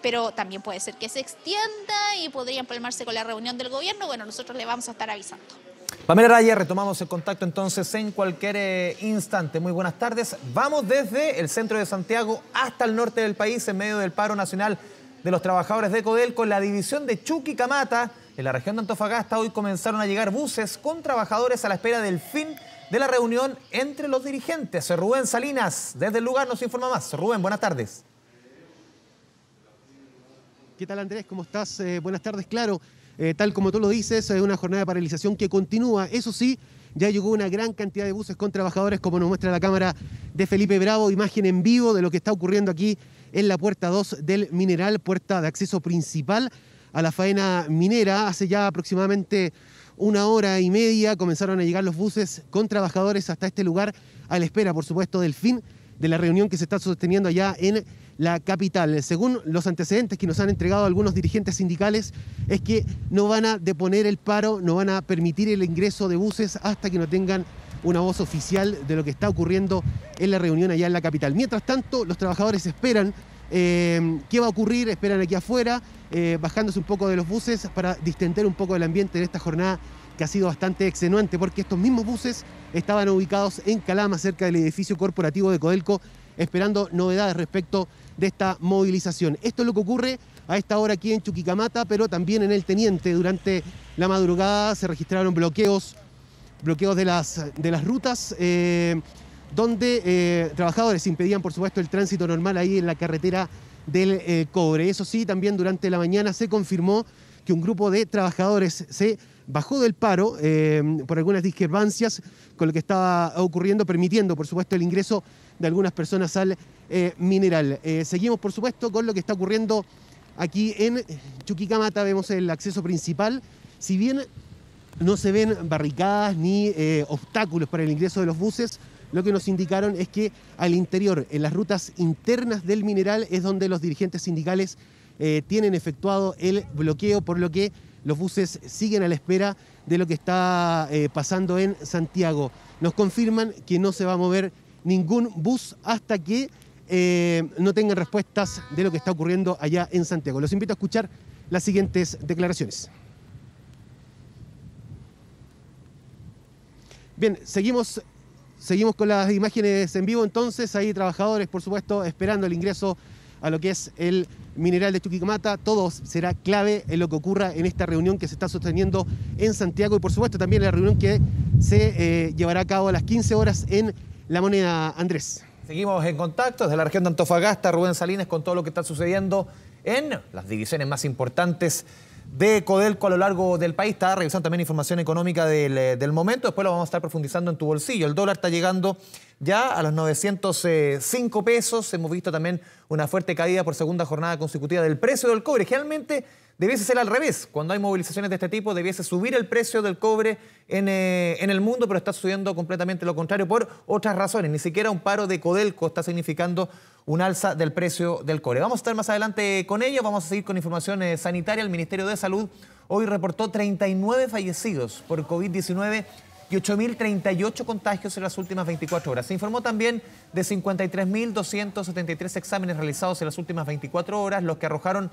pero también puede ser que se extienda y podría empalmarse con la reunión del gobierno. Bueno, nosotros le vamos a estar avisando. Pamela Raya, retomamos el contacto entonces en cualquier eh, instante. Muy buenas tardes. Vamos desde el centro de Santiago hasta el norte del país en medio del paro nacional de los trabajadores de Codel con la división de Chuquicamata. En la región de Antofagasta hoy comenzaron a llegar buses con trabajadores a la espera del fin de la reunión entre los dirigentes. Rubén Salinas, desde el lugar, nos informa más. Rubén, buenas tardes. ¿Qué tal Andrés? ¿Cómo estás? Eh, buenas tardes, claro. Eh, tal como tú lo dices, es una jornada de paralización que continúa. Eso sí, ya llegó una gran cantidad de buses con trabajadores, como nos muestra la cámara de Felipe Bravo, imagen en vivo de lo que está ocurriendo aquí en la puerta 2 del mineral, puerta de acceso principal a la faena minera. Hace ya aproximadamente una hora y media comenzaron a llegar los buses con trabajadores hasta este lugar, a la espera, por supuesto, del fin de la reunión que se está sosteniendo allá en la capital. Según los antecedentes que nos han entregado algunos dirigentes sindicales, es que no van a deponer el paro, no van a permitir el ingreso de buses hasta que no tengan una voz oficial de lo que está ocurriendo en la reunión allá en la capital. Mientras tanto, los trabajadores esperan eh, qué va a ocurrir, esperan aquí afuera, eh, bajándose un poco de los buses para distender un poco el ambiente en esta jornada que ha sido bastante extenuante, porque estos mismos buses estaban ubicados en Calama, cerca del edificio corporativo de Codelco, esperando novedades respecto de esta movilización. Esto es lo que ocurre a esta hora aquí en Chuquicamata, pero también en el Teniente. Durante la madrugada se registraron bloqueos, bloqueos de las, de las rutas, eh, donde eh, trabajadores impedían, por supuesto, el tránsito normal ahí en la carretera del eh, cobre. Eso sí, también durante la mañana se confirmó que un grupo de trabajadores se bajó del paro por algunas discrepancias con lo que estaba ocurriendo, permitiendo, por supuesto, el ingreso de algunas personas al eh, mineral. Eh, seguimos, por supuesto, con lo que está ocurriendo aquí en Chuquicamata. Vemos el acceso principal. Si bien no se ven barricadas ni eh, obstáculos para el ingreso de los buses, lo que nos indicaron es que al interior, en las rutas internas del mineral, es donde los dirigentes sindicales eh, tienen efectuado el bloqueo, por lo que los buses siguen a la espera de lo que está eh, pasando en Santiago. Nos confirman que no se va a mover ningún bus hasta que eh, no tengan respuestas de lo que está ocurriendo allá en Santiago. Los invito a escuchar las siguientes declaraciones. Bien, seguimos, seguimos con las imágenes en vivo entonces. Hay trabajadores, por supuesto, esperando el ingreso a lo que es el mineral de Chuquicamata. Todo será clave en lo que ocurra en esta reunión que se está sosteniendo en Santiago y por supuesto también la reunión que se eh, llevará a cabo a las 15 horas en La Moneda Andrés. Seguimos en contacto desde la región de Antofagasta, Rubén Salines, con todo lo que está sucediendo en las divisiones más importantes de Codelco a lo largo del país. Está revisando también información económica del, eh, del, momento. Después lo vamos a estar profundizando en tu bolsillo. El dólar está llegando ya a los 905 pesos. Hemos visto también una fuerte caída por segunda jornada consecutiva del precio del cobre. Generalmente debiese ser al revés. Cuando hay movilizaciones de este tipo, debiese subir el precio del cobre en, eh, en, el mundo, pero está subiendo completamente lo contrario por otras razones. Ni siquiera un paro de Codelco está significando un alza del precio del cobre. Vamos a estar más adelante con ello. Vamos a seguir con información eh, sanitaria. El Ministerio de Salud hoy reportó 39 fallecidos por COVID-19 y 8.038 contagios en las últimas 24 horas. Se informó también de 53.273 exámenes realizados en las últimas 24 horas, los que arrojaron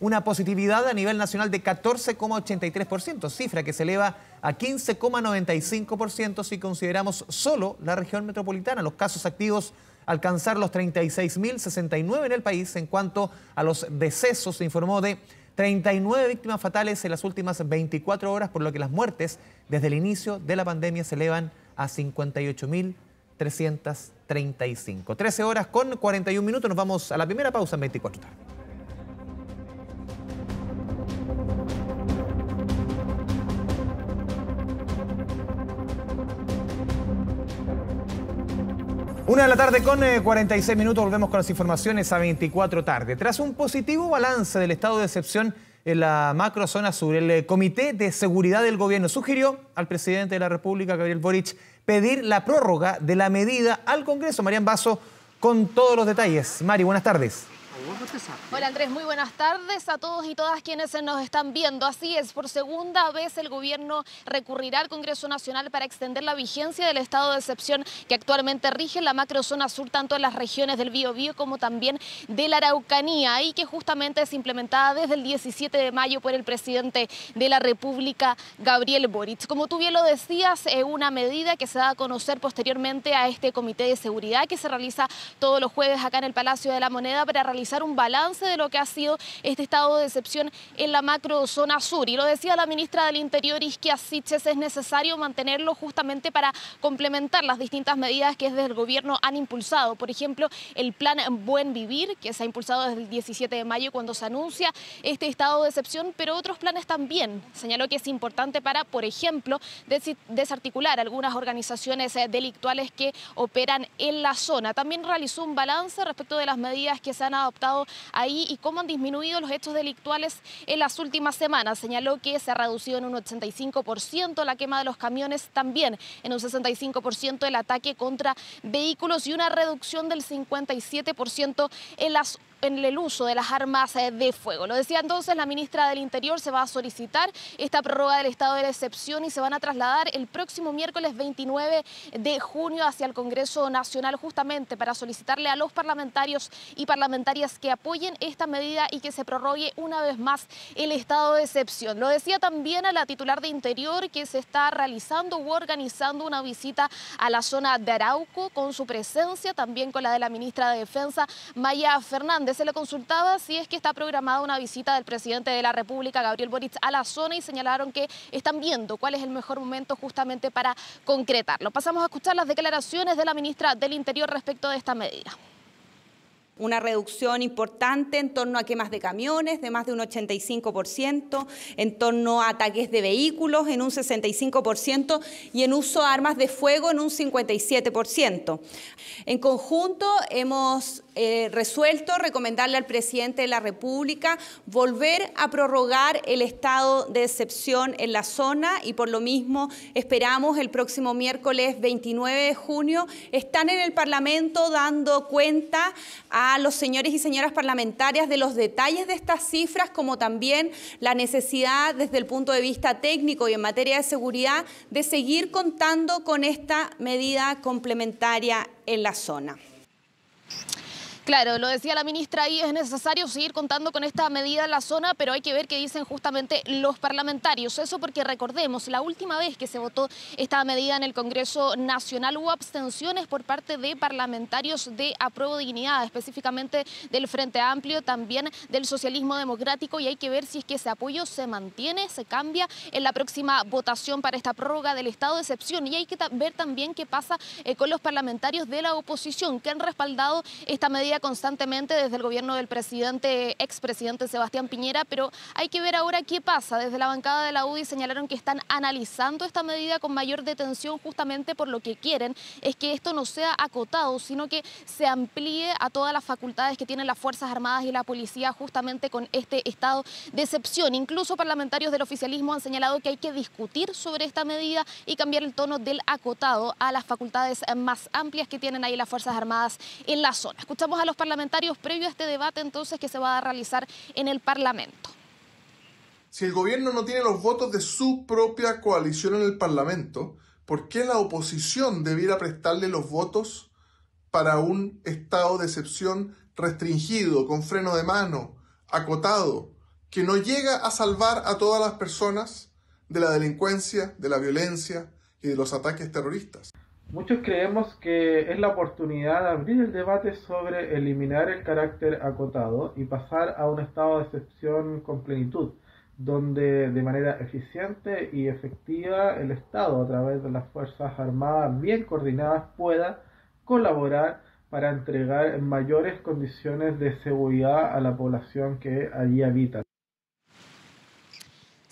una positividad a nivel nacional de 14,83%, cifra que se eleva a 15,95% si consideramos solo la región metropolitana. Los casos activos alcanzar los 36.069 en el país. En cuanto a los decesos, se informó de 39 víctimas fatales en las últimas 24 horas, por lo que las muertes desde el inicio de la pandemia se elevan a 58.335. 13 horas con 41 minutos, nos vamos a la primera pausa en 24 tarde. Una de la tarde con 46 eh, minutos, volvemos con las informaciones a 24 tarde. Tras un positivo balance del estado de excepción en la macrozona sur, el eh, Comité de Seguridad del Gobierno sugirió al presidente de la República, Gabriel Boric, pedir la prórroga de la medida al Congreso. Marian Basso con todos los detalles. Mari, buenas tardes. Hola Andrés, muy buenas tardes a todos y todas quienes nos están viendo. Así es, por segunda vez el gobierno recurrirá al Congreso Nacional para extender la vigencia del estado de excepción que actualmente rige la macrozona sur, tanto en las regiones del Biobío como también de la Araucanía, y que justamente es implementada desde el 17 de mayo por el presidente de la República, Gabriel Boric. Como tú bien lo decías, es una medida que se da a conocer posteriormente a este comité de seguridad que se realiza todos los jueves acá en el Palacio de la Moneda para realizar un balance de lo que ha sido este estado de excepción en la macro zona sur. Y lo decía la ministra del Interior, Isquia Siches, es necesario mantenerlo justamente para complementar las distintas medidas que desde el gobierno han impulsado. Por ejemplo, el plan Buen Vivir, que se ha impulsado desde el 17 de mayo cuando se anuncia este estado de excepción, pero otros planes también. Señaló que es importante para, por ejemplo, desarticular algunas organizaciones eh, delictuales que operan en la zona. También realizó un balance respecto de las medidas que se han adoptado ahí y cómo han disminuido los hechos delictuales en las últimas semanas. Señaló que se ha reducido en un 85% la quema de los camiones, también en un 65% el ataque contra vehículos y una reducción del 57% en las en el uso de las armas eh, de fuego. Lo decía entonces la ministra del Interior, se va a solicitar esta prórroga del estado de excepción y se van a trasladar el próximo miércoles 29 de junio hacia el Congreso Nacional justamente para solicitarle a los parlamentarios y parlamentarias que apoyen esta medida y que se prorrogue una vez más el estado de excepción. Lo decía también a la titular de Interior que se está realizando u organizando una visita a la zona de Arauco con su presencia, también con la de la ministra de Defensa, Maya Fernández se le consultaba si es que está programada una visita del presidente de la República, Gabriel Boric, a la zona y señalaron que están viendo cuál es el mejor momento justamente para concretarlo. Pasamos a escuchar las declaraciones de la ministra del Interior respecto de esta medida una reducción importante en torno a quemas de camiones de más de un 85%, en torno a ataques de vehículos en un 65% y en uso de armas de fuego en un 57%. En conjunto hemos eh, resuelto recomendarle al presidente de la República volver a prorrogar el estado de excepción en la zona y por lo mismo esperamos el próximo miércoles 29 de junio están en el Parlamento dando cuenta a a los señores y señoras parlamentarias de los detalles de estas cifras, como también la necesidad desde el punto de vista técnico y en materia de seguridad de seguir contando con esta medida complementaria en la zona. Claro, lo decía la ministra ahí, es necesario seguir contando con esta medida en la zona, pero hay que ver qué dicen justamente los parlamentarios. Eso porque recordemos, la última vez que se votó esta medida en el Congreso Nacional hubo abstenciones por parte de parlamentarios de Apruebo Dignidad, específicamente del Frente Amplio, también del Socialismo Democrático, y hay que ver si es que ese apoyo se mantiene, se cambia en la próxima votación para esta prórroga del estado de excepción. Y hay que ver también qué pasa eh, con los parlamentarios de la oposición que han respaldado esta medida constantemente desde el gobierno del presidente, expresidente Sebastián Piñera, pero hay que ver ahora qué pasa. Desde la bancada de la UDI señalaron que están analizando esta medida con mayor detención justamente por lo que quieren es que esto no sea acotado, sino que se amplíe a todas las facultades que tienen las Fuerzas Armadas y la policía justamente con este estado de excepción. Incluso parlamentarios del oficialismo han señalado que hay que discutir sobre esta medida y cambiar el tono del acotado a las facultades más amplias que tienen ahí las Fuerzas Armadas en la zona. Escuchamos a los parlamentarios previo a este debate entonces que se va a realizar en el Parlamento. Si el gobierno no tiene los votos de su propia coalición en el Parlamento, ¿por qué la oposición debiera prestarle los votos para un estado de excepción restringido, con freno de mano, acotado, que no llega a salvar a todas las personas de la delincuencia, de la violencia y de los ataques terroristas? Muchos creemos que es la oportunidad de abrir el debate sobre eliminar el carácter acotado y pasar a un estado de excepción con plenitud, donde de manera eficiente y efectiva el Estado, a través de las Fuerzas Armadas bien coordinadas, pueda colaborar para entregar mayores condiciones de seguridad a la población que allí habita.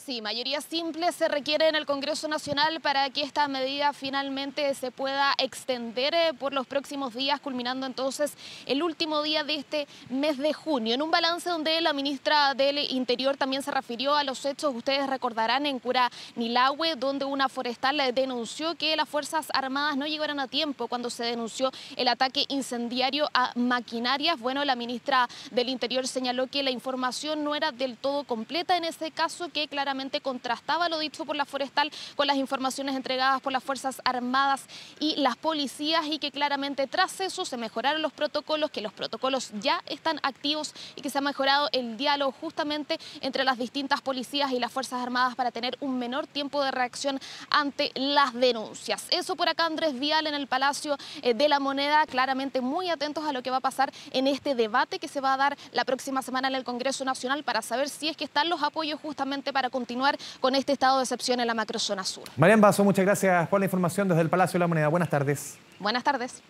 Sí, mayoría simple se requiere en el Congreso Nacional para que esta medida finalmente se pueda extender eh, por los próximos días, culminando entonces el último día de este mes de junio. En un balance donde la ministra del Interior también se refirió a los hechos, ustedes recordarán en Cura Nilahue, donde una forestal denunció que las Fuerzas Armadas no llegaron a tiempo cuando se denunció el ataque incendiario a maquinarias. Bueno, la ministra del Interior señaló que la información no era del todo completa en ese caso, que claramente contrastaba lo dicho por la forestal con las informaciones entregadas por las Fuerzas Armadas y las policías y que claramente tras eso se mejoraron los protocolos, que los protocolos ya están activos y que se ha mejorado el diálogo justamente entre las distintas policías y las Fuerzas Armadas para tener un menor tiempo de reacción ante las denuncias. Eso por acá Andrés Vial en el Palacio eh, de la Moneda, claramente muy atentos a lo que va a pasar en este debate que se va a dar la próxima semana en el Congreso Nacional para saber si es que están los apoyos justamente para continuar continuar con este estado de excepción en la macrozona sur. Marian Basso, muchas gracias por la información desde el Palacio de la Moneda. Buenas tardes. Buenas tardes.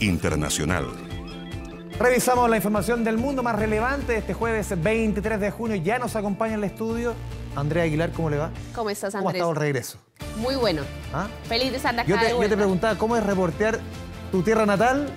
Internacional. Revisamos la información del mundo más relevante este jueves 23 de junio. Ya nos acompaña en el estudio Andrea Aguilar, ¿cómo le va? ¿Cómo estás, Andrés? ¿Cómo ha estado el regreso? Muy bueno. ¿Ah? Feliz de estar acá yo te, yo te preguntaba, ¿cómo es reportear tu tierra natal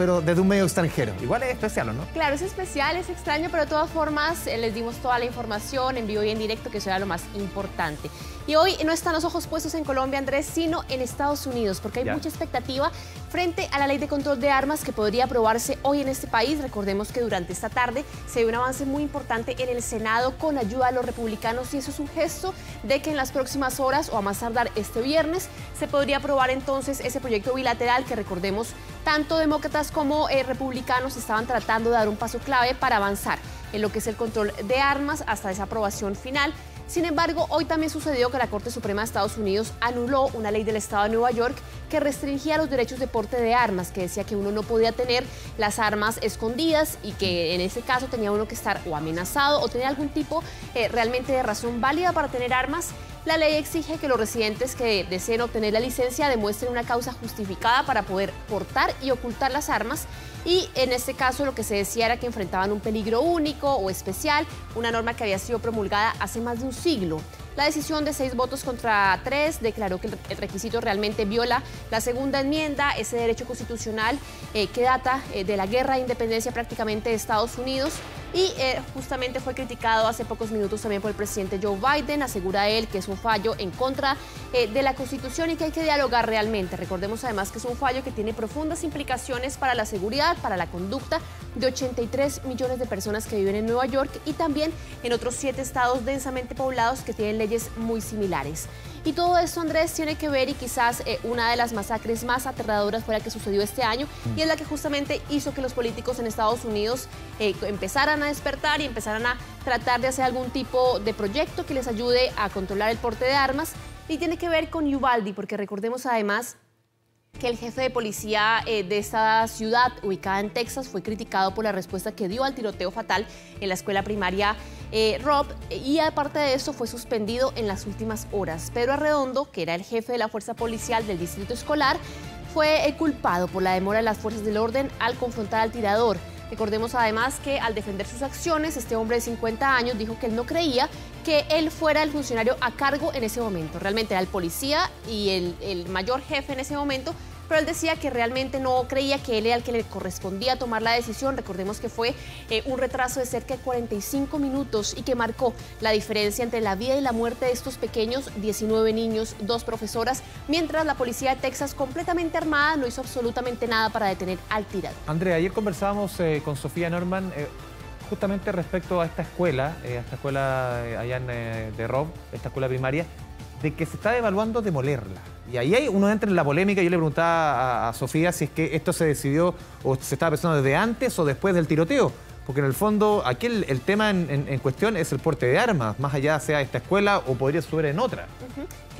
pero desde un medio extranjero. Igual es especial, ¿o no? Claro, es especial, es extraño, pero de todas formas eh, les dimos toda la información en vivo y en directo, que será lo más importante. Y hoy no están los ojos puestos en Colombia, Andrés, sino en Estados Unidos, porque hay mucha expectativa frente a la ley de control de armas que podría aprobarse hoy en este país. Recordemos que durante esta tarde se dio un avance muy importante en el Senado con ayuda de los republicanos y eso es un gesto de que en las próximas horas o a más tardar este viernes se podría aprobar entonces ese proyecto bilateral que recordemos tanto demócratas como eh, republicanos estaban tratando de dar un paso clave para avanzar en lo que es el control de armas hasta esa aprobación final. Sin embargo, hoy también sucedió que la Corte Suprema de Estados Unidos anuló una ley del Estado de Nueva York que restringía los derechos de porte de armas, que decía que uno no podía tener las armas escondidas y que en ese caso tenía uno que estar o amenazado o tener algún tipo eh, realmente de razón válida para tener armas. La ley exige que los residentes que deseen obtener la licencia demuestren una causa justificada para poder portar y ocultar las armas. Y en este caso lo que se decía era que enfrentaban un peligro único o especial, una norma que había sido promulgada hace más de un siglo. La decisión de seis votos contra tres declaró que el requisito realmente viola la segunda enmienda, ese derecho constitucional eh, que data eh, de la guerra de independencia prácticamente de Estados Unidos y eh, justamente fue criticado hace pocos minutos también por el presidente Joe Biden. Asegura él que es un fallo en contra eh, de la Constitución y que hay que dialogar realmente. Recordemos además que es un fallo que tiene profundas implicaciones para la seguridad, para la conducta de 83 millones de personas que viven en Nueva York y también en otros siete estados densamente poblados que tienen leyes muy similares. Y todo esto, Andrés, tiene que ver y quizás eh, una de las masacres más aterradoras fue la que sucedió este año y es la que justamente hizo que los políticos en Estados Unidos eh, empezaran a despertar y empezaran a tratar de hacer algún tipo de proyecto que les ayude a controlar el porte de armas. Y tiene que ver con Uvalde, porque recordemos además que el jefe de policía eh, de esta ciudad ubicada en Texas fue criticado por la respuesta que dio al tiroteo fatal en la escuela primaria eh, Rob y aparte de eso fue suspendido en las últimas horas. Pedro Arredondo, que era el jefe de la fuerza policial del distrito escolar, fue eh, culpado por la demora de las fuerzas del orden al confrontar al tirador. Recordemos además que al defender sus acciones, este hombre de 50 años dijo que él no creía que él fuera el funcionario a cargo en ese momento. Realmente era el policía y el, el mayor jefe en ese momento, pero él decía que realmente no creía que él era el que le correspondía tomar la decisión. Recordemos que fue eh, un retraso de cerca de 45 minutos y que marcó la diferencia entre la vida y la muerte de estos pequeños 19 niños, dos profesoras, mientras la policía de Texas, completamente armada, no hizo absolutamente nada para detener al tirador. Andrea, ayer conversábamos eh, con Sofía Norman. Eh, justamente respecto a esta escuela, a esta escuela allá en, de Rob, esta escuela primaria, de que se está evaluando demolerla. Y ahí uno entra en la polémica. Yo le preguntaba a, Sofía si es que esto se decidió o se estaba pensando desde antes o después del tiroteo. Porque en el fondo, aquí el, tema en, cuestión es el porte de armas, más allá sea esta escuela o podría subir en otra.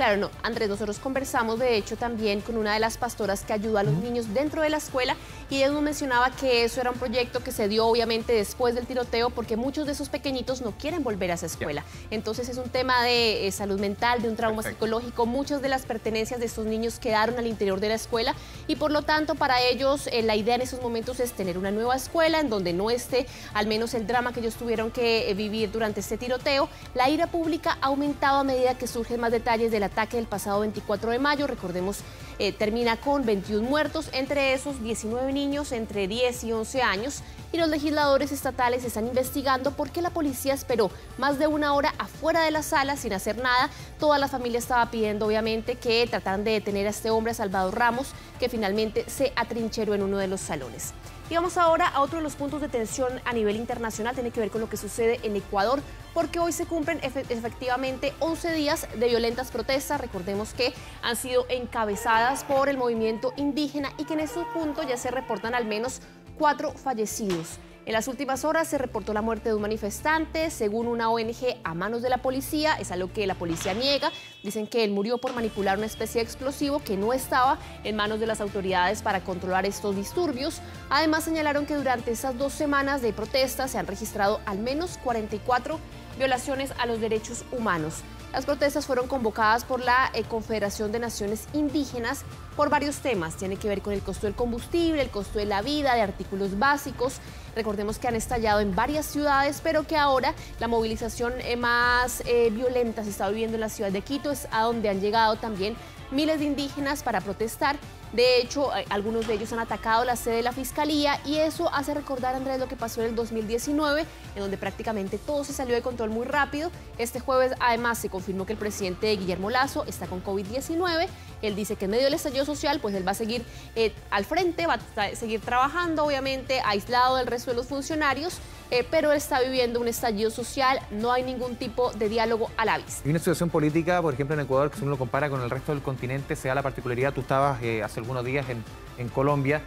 Claro, no, Andrés, nosotros conversamos de hecho también con una de las pastoras que ayuda a los niños dentro de la escuela y ella nos mencionaba que eso era un proyecto que se dio obviamente después del tiroteo porque muchos de esos pequeñitos no quieren volver a esa escuela. Entonces es un tema de eh, salud mental, de un trauma psicológico. Muchas de las pertenencias de estos niños quedaron al interior de la escuela y por lo tanto para ellos eh, la idea en esos momentos es tener una nueva escuela en donde no esté al menos el drama que ellos tuvieron que eh, vivir durante este tiroteo. La ira pública ha aumentado a medida que surgen más detalles de la ataque del pasado 24 de mayo. Recordemos, eh, termina con 21 muertos, entre esos 19 niños entre 10 y 11 años. Y los legisladores estatales están investigando por qué la policía esperó más de una hora afuera de la sala sin hacer nada. Toda la familia estaba pidiendo, obviamente, que trataran de detener a este hombre, Salvador Ramos, que finalmente se atrincheró en uno de los salones. Y vamos ahora a otro de los puntos de tensión a nivel internacional, tiene que ver con lo que sucede en Ecuador, porque hoy se cumplen efectivamente 11 días de violentas protestas, recordemos que han sido encabezadas por el movimiento indígena y que en este punto ya se reportan al menos cuatro fallecidos. En las últimas horas se reportó la muerte de un manifestante, según una ONG, a manos de la policía. Es algo que la policía niega. Dicen que él murió por manipular una especie de explosivo que no estaba en manos de las autoridades para controlar estos disturbios. Además, señalaron que durante esas dos semanas de protestas se han registrado al menos 44 violaciones a los derechos humanos. Las protestas fueron convocadas por la eh, Confederación de Naciones Indígenas por varios temas. Tiene que ver con el costo del combustible, el costo de la vida, de artículos básicos. Recordemos que han estallado en varias ciudades, pero que ahora la movilización eh, más eh, violenta se está viviendo en la ciudad de Quito, es a donde han llegado también miles de indígenas para protestar de hecho, eh, algunos de ellos han atacado la sede de la Fiscalía y eso hace recordar, Andrés, lo que pasó en el 2019, en donde prácticamente todo se salió de control muy rápido. Este jueves, además, se confirmó que el presidente Guillermo Lazo está con COVID-19. Él dice que en medio del estallido social, pues él va a seguir eh, al frente, va a seguir trabajando, obviamente, aislado del resto de los funcionarios. Eh, pero está viviendo un estallido social, no hay ningún tipo de diálogo a la vista. Y una situación política, por ejemplo, en Ecuador, que si uno lo compara con el resto del continente, se da la particularidad, tú estabas eh, hace algunos días en, en Colombia,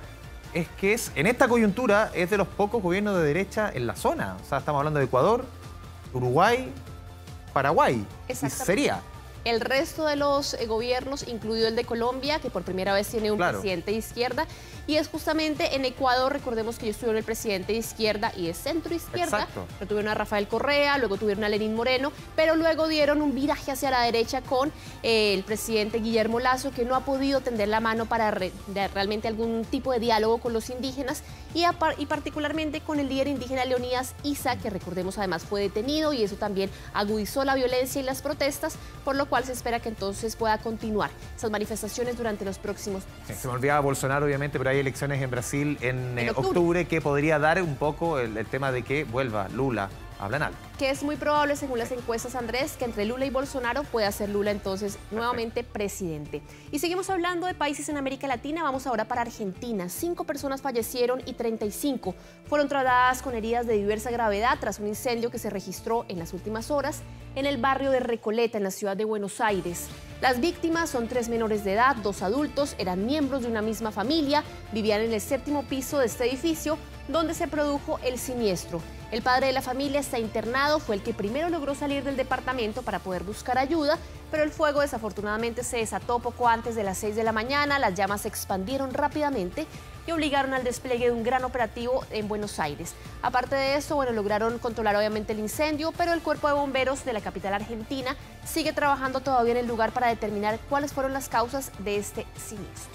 es que es, en esta coyuntura es de los pocos gobiernos de derecha en la zona. O sea, estamos hablando de Ecuador, Uruguay, Paraguay. Y sería. El resto de los eh, gobiernos, incluido el de Colombia, que por primera vez tiene un presidente de izquierda, y es justamente en Ecuador, recordemos que ellos tuvieron el presidente de izquierda y de centro izquierda, pero tuvieron a Rafael Correa, luego tuvieron a Lenín Moreno, pero luego dieron un viraje hacia la derecha con eh, el presidente Guillermo Lazo, que no ha podido tender la mano para realmente algún tipo de diálogo con los indígenas, y, y, particularmente con el líder indígena Leonidas Isa, que recordemos además fue detenido y eso también agudizó la violencia y las protestas, por lo cual se espera que entonces pueda continuar esas manifestaciones durante los próximos se me olvidaba Bolsonaro, obviamente, pero hay elecciones en Brasil en, eh, octubre. que podría dar un poco el, tema de que vuelva Lula hablan alto. Que es muy probable, según las encuestas, Andrés, que entre Lula y Bolsonaro pueda ser Lula entonces nuevamente presidente. Y seguimos hablando de países en América Latina, vamos ahora para Argentina. Cinco personas fallecieron y 35 fueron tratadas con heridas de diversa gravedad tras un incendio que se registró en las últimas horas en el barrio de Recoleta, en la ciudad de Buenos Aires. Las víctimas son tres menores de edad, dos adultos, eran miembros de una misma familia, vivían en el séptimo piso de este edificio donde se produjo el siniestro. El padre de la familia está internado, fue el que primero logró salir del departamento para poder buscar ayuda, pero el fuego desafortunadamente se desató poco antes de las 6 de la mañana, las llamas se expandieron rápidamente y obligaron al despliegue de un gran operativo en Buenos Aires. Aparte de eso, bueno, lograron controlar obviamente el incendio, pero el cuerpo de bomberos de la capital argentina sigue trabajando todavía en el lugar para determinar cuáles fueron las causas de este siniestro.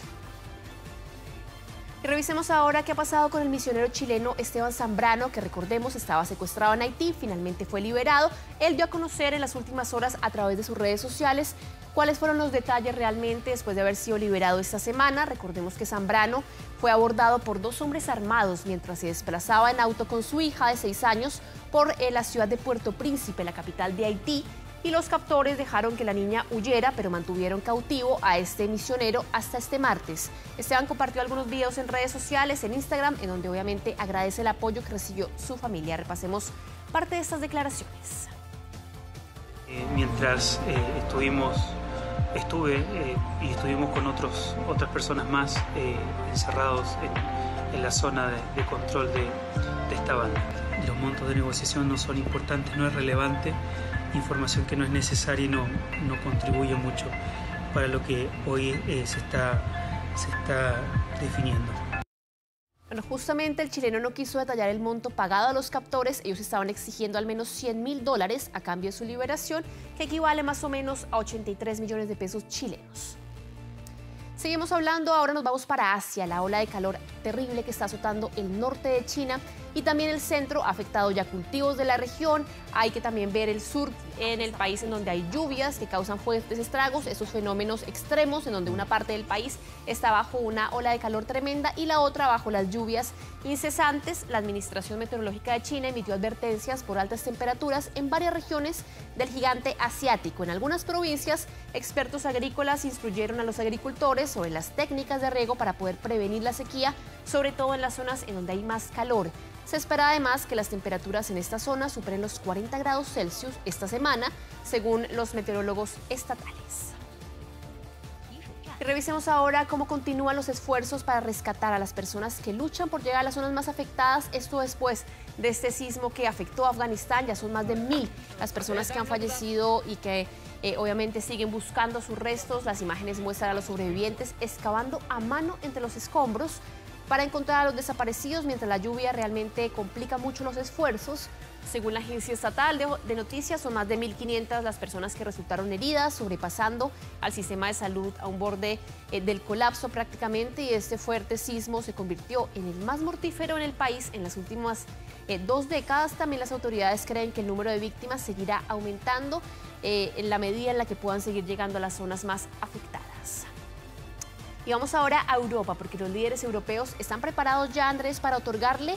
Y revisemos ahora qué ha pasado con el misionero chileno Esteban Zambrano, que recordemos estaba secuestrado en Haití, finalmente fue liberado. Él dio a conocer en las últimas horas a través de sus redes sociales cuáles fueron los detalles realmente después de haber sido liberado esta semana. Recordemos que Zambrano fue abordado por dos hombres armados mientras se desplazaba en auto con su hija de seis años por eh, la ciudad de Puerto Príncipe, la capital de Haití y los captores dejaron que la niña huyera, pero mantuvieron cautivo a este misionero hasta este martes. Esteban compartió algunos videos en redes sociales, en Instagram, en donde obviamente agradece el apoyo que recibió su familia. Repasemos parte de estas declaraciones. Eh, mientras eh, estuvimos, estuve eh, y estuvimos con otros, otras personas más encerrados en, la zona de, control de, de esta banda. Los montos de negociación no son importantes, no es relevante información que no es necesaria y no, no contribuye mucho para lo que hoy eh, se, está, se está definiendo. Bueno, justamente el chileno no quiso detallar el monto pagado a los captores. Ellos estaban exigiendo al menos 100 mil dólares a cambio de su liberación, que equivale más o menos a 83 millones de pesos chilenos. Seguimos hablando, ahora nos vamos para Asia, la ola de calor terrible que está azotando el norte de China y también el centro ha afectado ya cultivos de la región. Hay que también ver el sur en el país en donde hay lluvias que causan fuertes estragos, esos fenómenos extremos en donde una parte del país está bajo una ola de calor tremenda y la otra bajo las lluvias incesantes. La Administración Meteorológica de China emitió advertencias por altas temperaturas en varias regiones del gigante asiático. En algunas provincias, expertos agrícolas instruyeron a los agricultores sobre las técnicas de riego para poder prevenir la sequía, sobre todo en las zonas en donde hay más calor. Se espera además que las temperaturas en esta zona superen los 40 grados Celsius esta semana, según los meteorólogos estatales. Revisemos ahora cómo continúan los esfuerzos para rescatar a las personas que luchan por llegar a las zonas más afectadas, esto después de este sismo que afectó a Afganistán. Ya son más de mil las personas que han fallecido y que eh, obviamente siguen buscando sus restos. Las imágenes muestran a los sobrevivientes excavando a mano entre los escombros para encontrar a los desaparecidos mientras la lluvia realmente complica mucho los esfuerzos. Según la agencia estatal de, noticias, son más de 1.500 las personas que resultaron heridas, sobrepasando al sistema de salud a un borde eh, del colapso prácticamente y este fuerte sismo se convirtió en el más mortífero en el país en las últimas eh, dos décadas. También las autoridades creen que el número de víctimas seguirá aumentando eh, en la medida en la que puedan seguir llegando a las zonas más afectadas. Y vamos ahora a Europa, porque los líderes europeos están preparados ya, Andrés, para otorgarle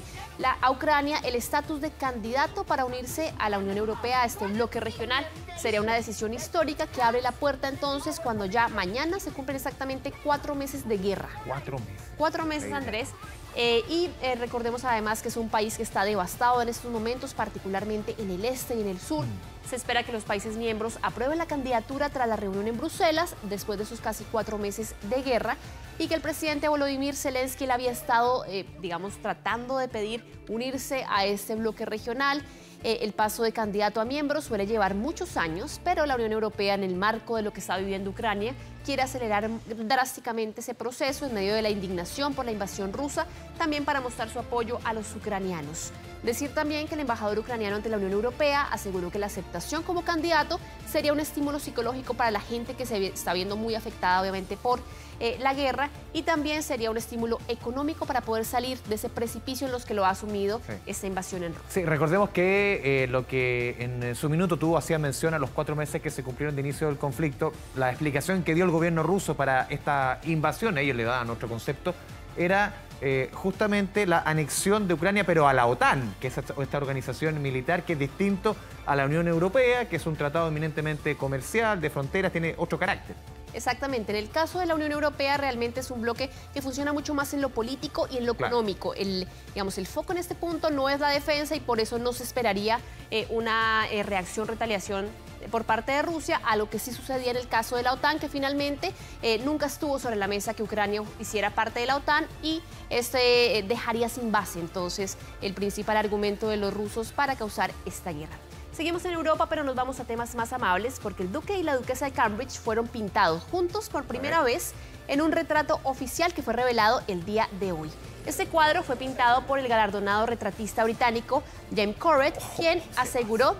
a Ucrania el estatus de candidato para unirse a la Unión Europea, a este bloque regional. Sería una decisión histórica que abre la puerta entonces cuando ya mañana se cumplen exactamente cuatro meses de guerra. Cuatro meses. Cuatro meses, Andrés. Eh, y eh, recordemos además que es un país que está devastado en estos momentos, particularmente en el este y en el sur. Mm. Se espera que los países miembros aprueben la candidatura tras la reunión en Bruselas, después de sus casi cuatro meses de guerra, y que el presidente Volodymyr Zelensky le había estado, eh, digamos, tratando de pedir unirse a este bloque regional. Eh, el paso de candidato a miembro suele llevar muchos años, pero la Unión Europea, en el marco de lo que está viviendo Ucrania, quiere acelerar drásticamente ese proceso en medio de la indignación por la invasión rusa, también para mostrar su apoyo a los ucranianos. Decir también que el embajador ucraniano ante la Unión Europea aseguró que la aceptación como candidato sería un estímulo psicológico para la gente que se está viendo muy afectada obviamente por eh, la guerra y también sería un estímulo económico para poder salir de ese precipicio en los que lo ha asumido esta invasión en Rusia. Sí, recordemos que eh, lo que en su minuto tuvo hacía mención a los cuatro meses que se cumplieron de inicio del conflicto, la explicación que dio el gobierno ruso para esta invasión, ellos le daban otro concepto, era eh, justamente la anexión de Ucrania, pero a la OTAN, que es esta organización militar que es distinto a la Unión Europea, que es un tratado eminentemente comercial, de fronteras, tiene otro carácter. Exactamente. En el caso de la Unión Europea realmente es un bloque que funciona mucho más en lo político y en lo económico. El, digamos, el foco en este punto no es la defensa y por eso no se esperaría eh, una eh, reacción, retaliación por parte de Rusia a lo que sí sucedía en el caso de la OTAN, que finalmente eh, nunca estuvo sobre la mesa que Ucrania hiciera parte de la OTAN y este dejaría sin base entonces el principal argumento de los rusos para causar esta guerra. Seguimos en Europa, pero nos vamos a temas más amables porque el duque y la duquesa de Cambridge fueron pintados juntos por primera vez en un retrato oficial que fue revelado el día de hoy. Este cuadro fue pintado por el galardonado retratista británico James Corrett, quien aseguró,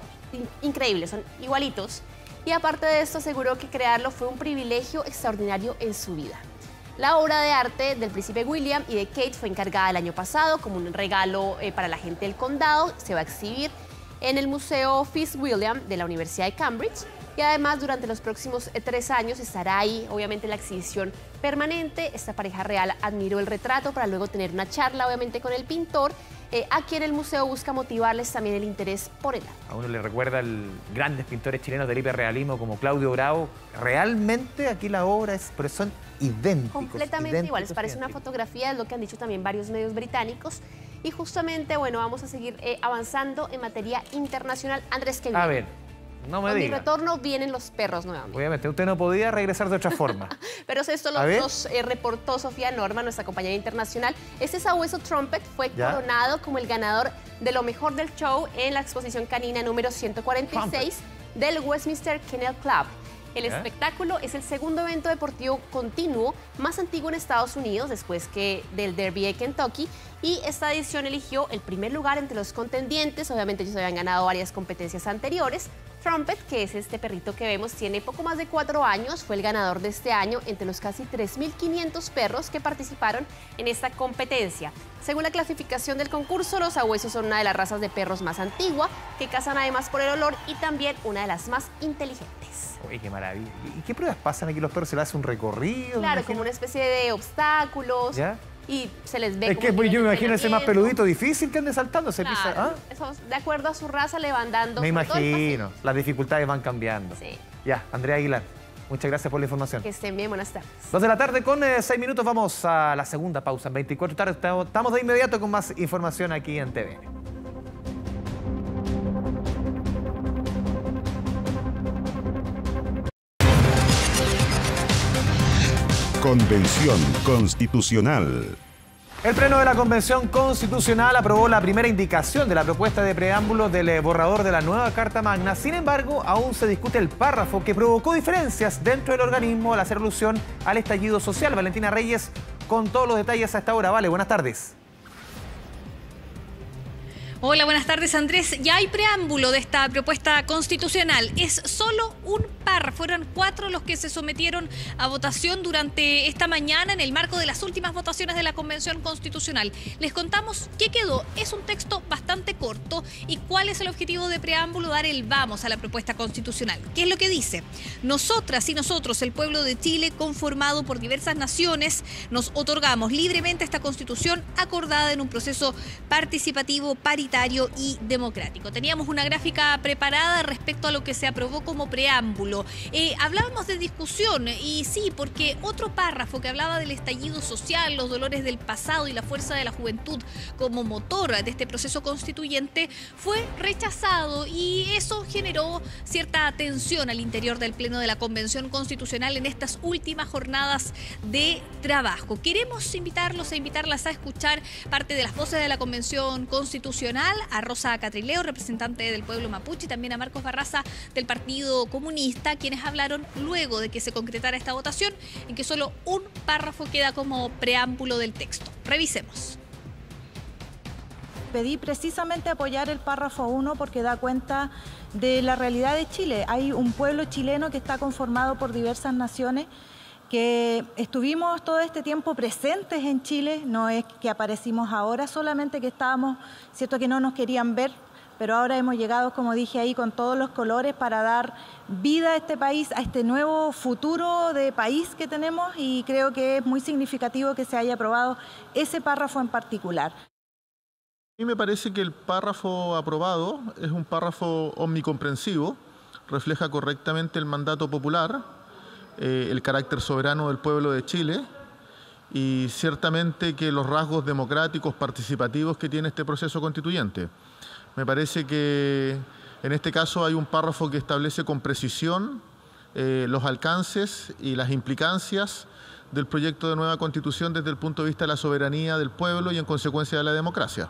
increíble, son igualitos, y aparte de esto aseguró que crearlo fue un privilegio extraordinario en su vida. La obra de arte del príncipe William y de Kate fue encargada el año pasado como un regalo eh, para la gente del condado. Se va a exhibir en el Museo Fitzwilliam de la Universidad de Cambridge. Y además durante los próximos eh, tres años estará ahí, obviamente, la exhibición permanente. Esta pareja real admiró el retrato para luego tener una charla, obviamente, con el pintor, eh, a quien el museo busca motivarles también el interés por el arte. A uno le recuerda a grandes pintores chilenos del hiperrealismo como Claudio Bravo. Realmente aquí la obra es, pero son idénticos. Completamente iguales. Parece una fotografía, es lo que han dicho también varios medios británicos. Y justamente, bueno, vamos a seguir eh, avanzando en materia internacional. Andrés, ¿qué A ver, no me Con mi retorno vienen los perros nuevamente. Obviamente, usted no podía regresar de otra forma. [LAUGHS] Pero esto lo, nos eh, reportó Sofía Norma, nuestra compañera internacional. Este sabueso Trumpet fue coronado como el ganador de lo mejor del show en la exposición canina número 146 del Westminster Kennel Club. El espectáculo es el segundo evento deportivo continuo más antiguo en Estados Unidos después que del Derby de Kentucky y esta edición eligió el primer lugar entre los contendientes. Obviamente ellos habían ganado varias competencias anteriores. Trumpet, que es este perrito que vemos, tiene poco más de cuatro años, fue el ganador de este año entre los casi 3.500 perros que participaron en esta competencia. Según la clasificación del concurso, los sabuesos son una de las razas de perros más antigua, que cazan además por el olor y también una de las más inteligentes. Uy, qué maravilla. ¿Y qué pruebas pasan aquí los perros? ¿Se les hace un recorrido? Claro, como una especie de obstáculos. ¿Ya? Y se les ve. Es que pues, yo me imagino ese más peludito difícil que ande saltando. Se pisa, ¿ah? de acuerdo a su raza le van dando. Me imagino, las dificultades van cambiando. Sí. Ya, Andrea Aguilar. Muchas gracias por la información. Que estén bien, buenas tardes. Dos de la tarde con eh, seis minutos vamos a la segunda pausa. En 24 tarde estamos de inmediato con más información aquí en TVN. Convención Constitucional. El Pleno de la Convención Constitucional aprobó la primera indicación de la propuesta de preámbulo del eh, borrador de la nueva Carta Magna. Sin embargo, aún se discute el párrafo que provocó diferencias dentro del organismo al hacer alusión al estallido social. Valentina Reyes con todos los detalles a esta hora. Vale, buenas tardes. Hola, buenas tardes Andrés. Ya hay preámbulo de esta propuesta constitucional. Es solo un par. Fueron cuatro los que se sometieron a votación durante esta mañana en el marco de las últimas votaciones de la Convención Constitucional. Les contamos qué quedó. Es un texto bastante corto y cuál es el objetivo de preámbulo, dar el vamos a la propuesta constitucional. ¿Qué es lo que dice? Nosotras y nosotros, el pueblo de Chile, conformado por diversas naciones, nos otorgamos libremente esta constitución acordada en un proceso participativo, paritario y democrático. Teníamos una gráfica preparada respecto a lo que se aprobó como preámbulo. Eh, hablábamos de discusión y sí, porque otro párrafo que hablaba del estallido social, los dolores del pasado y la fuerza de la juventud como motor de este proceso constituyente fue rechazado y eso generó cierta tensión al interior del Pleno de la Convención Constitucional en estas últimas jornadas de trabajo. Queremos invitarlos e invitarlas a escuchar parte de las voces de la Convención Constitucional a Rosa Catrileo, representante del pueblo mapuche, y también a Marcos Barraza del Partido Comunista, quienes hablaron luego de que se concretara esta votación, en que solo un párrafo queda como preámbulo del texto. Revisemos. pedí precisamente apoyar el párrafo 1 porque da cuenta de la realidad de Chile. Hay un pueblo chileno que está conformado por diversas naciones que estuvimos todo este tiempo presentes en Chile, no es que aparecimos ahora, solamente que estábamos, cierto que no nos querían ver, pero ahora hemos llegado, como dije ahí, con todos los colores para dar vida a este país, a este nuevo futuro de país que tenemos y creo que es muy significativo que se haya aprobado ese párrafo en particular. A mí me parece que el párrafo aprobado es un párrafo omnicomprensivo, refleja correctamente el mandato popular, eh, el carácter soberano del pueblo de Chile y ciertamente que los rasgos democráticos participativos que tiene este proceso constituyente. Me parece que en este caso hay un párrafo que establece con precisión eh, los alcances y las implicancias del proyecto de nueva constitución desde el punto de vista de la soberanía del pueblo y en consecuencia de la democracia.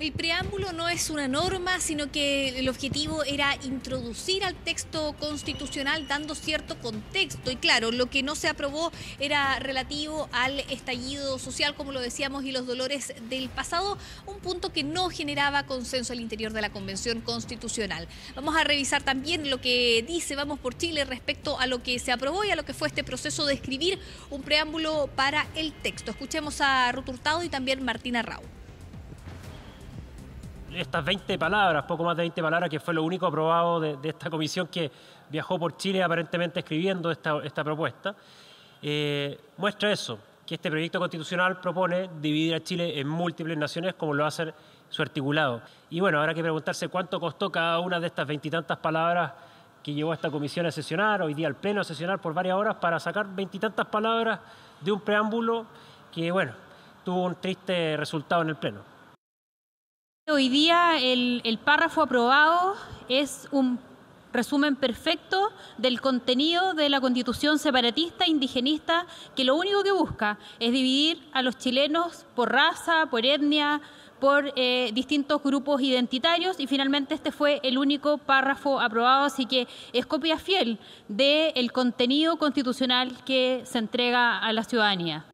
El preámbulo no es una norma, sino que el objetivo era introducir al texto constitucional dando cierto contexto. Y claro, lo que no se aprobó era relativo al estallido social, como lo decíamos, y los dolores del pasado, un punto que no generaba consenso al interior de la Convención Constitucional. Vamos a revisar también lo que dice Vamos por Chile respecto a lo que se aprobó y a lo que fue este proceso de escribir un preámbulo para el texto. Escuchemos a Ruth Hurtado y también Martina Rau estas 20 palabras, poco más de 20 palabras, que fue lo único aprobado de, esta comisión que viajó por Chile aparentemente escribiendo esta, esta propuesta, eh, muestra eso, que este proyecto constitucional propone dividir a Chile en múltiples naciones como lo hacer su articulado. Y bueno, habrá que preguntarse cuánto costó cada una de estas veintitantas palabras que llevó a esta comisión a sesionar, hoy día al Pleno a sesionar por varias horas para sacar veintitantas palabras de un preámbulo que, bueno, tuvo un triste resultado en el Pleno. Hoy día el, párrafo aprobado es un resumen perfecto del contenido de la constitución separatista indigenista que lo único que busca es dividir a los chilenos por raza, por etnia, por eh, distintos grupos identitarios y finalmente este fue el único párrafo aprobado, así que es copia fiel del contenido constitucional que se entrega a la ciudadanía.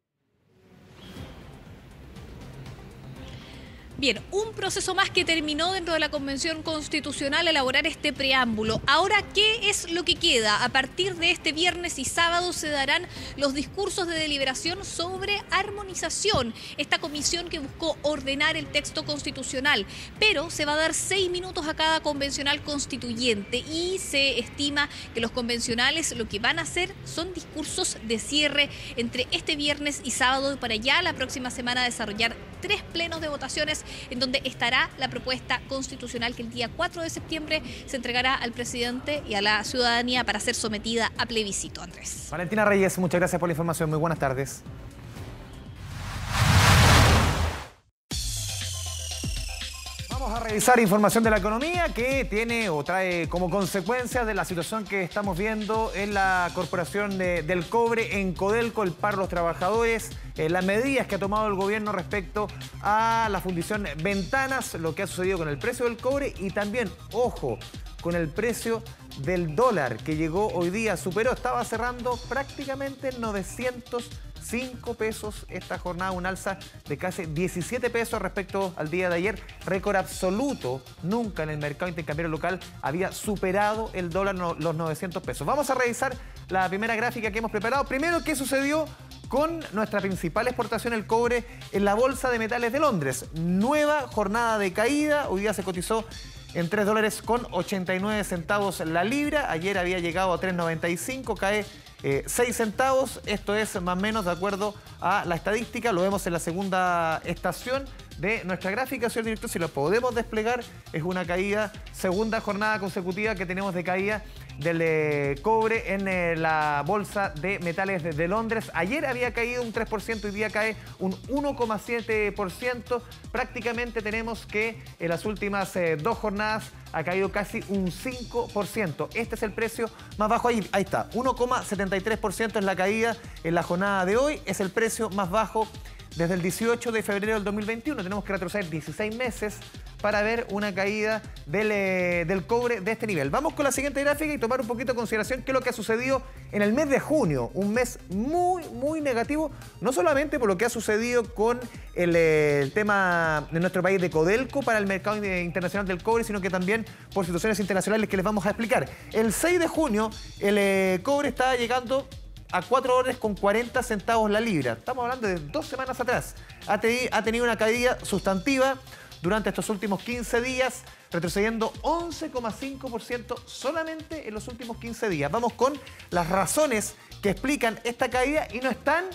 Bien, un proceso más que terminó dentro de la Convención Constitucional elaborar este preámbulo. Ahora, ¿qué es lo que queda? A partir de este viernes y sábado se darán los discursos de deliberación sobre armonización, esta comisión que buscó ordenar el texto constitucional, pero se va a dar seis minutos a cada convencional constituyente y se estima que los convencionales lo que van a hacer son discursos de cierre entre este viernes y sábado para ya la próxima semana desarrollar tres plenos de votaciones en donde estará la propuesta constitucional que el día 4 de septiembre se entregará al presidente y a la ciudadanía para ser sometida a plebiscito, Andrés. Valentina Reyes, muchas gracias por la información. Muy buenas tardes. Vamos a revisar información de la economía que tiene o trae como consecuencia de la situación que estamos viendo en la Corporación del Cobre, en Codelco, el paro de los trabajadores, eh, las medidas que ha tomado el gobierno respecto a la fundición Ventanas, lo que ha sucedido con el precio del cobre y también, ojo, con el precio del dólar que llegó hoy día, superó, estaba cerrando prácticamente 900 5 pesos esta jornada, un alza de casi 17 pesos respecto al día de ayer, récord absoluto. Nunca en el mercado intercambiario local había superado el dólar los 900 pesos. Vamos a revisar la primera gráfica que hemos preparado. Primero, ¿qué sucedió con nuestra principal exportación, el cobre, en la Bolsa de Metales de Londres? Nueva jornada de caída, hoy día se cotizó en 3 dólares con 89 centavos la libra. Ayer había llegado a 3.95, cae 6 eh, centavos. Esto es más o menos de acuerdo a la estadística. Lo vemos en la segunda estación de nuestra gráfica, señor director. Si lo podemos desplegar, es una caída, segunda jornada consecutiva que tenemos de caída del eh, cobre en eh, la bolsa de metales de, Londres. Ayer había caído un 3%, hoy día cae un 1,7%. Prácticamente tenemos que en las últimas eh, dos jornadas ha caído casi un 5%. Este es el precio más bajo ahí. Ahí está, 1,73% es la caída en la jornada de hoy. Es el precio más bajo desde el 18 de febrero del 2021. Tenemos que retroceder 16 meses para ver una caída del, eh, del, cobre de este nivel. Vamos con la siguiente gráfica y tomar un poquito en consideración qué es lo que ha sucedido en el mes de junio, un mes muy, muy negativo, no solamente por lo que ha sucedido con el, eh, tema de nuestro país de Codelco para el mercado internacional del cobre, sino que también por situaciones internacionales que les vamos a explicar. El 6 de junio el eh, cobre estaba llegando a 4 dólares con 40 centavos la libra. Estamos hablando de dos semanas atrás. Ha, tenido una caída sustantiva durante estos últimos 15 días, retrocediendo 11,5% solamente en los últimos 15 días. Vamos con las razones que explican esta caída y no están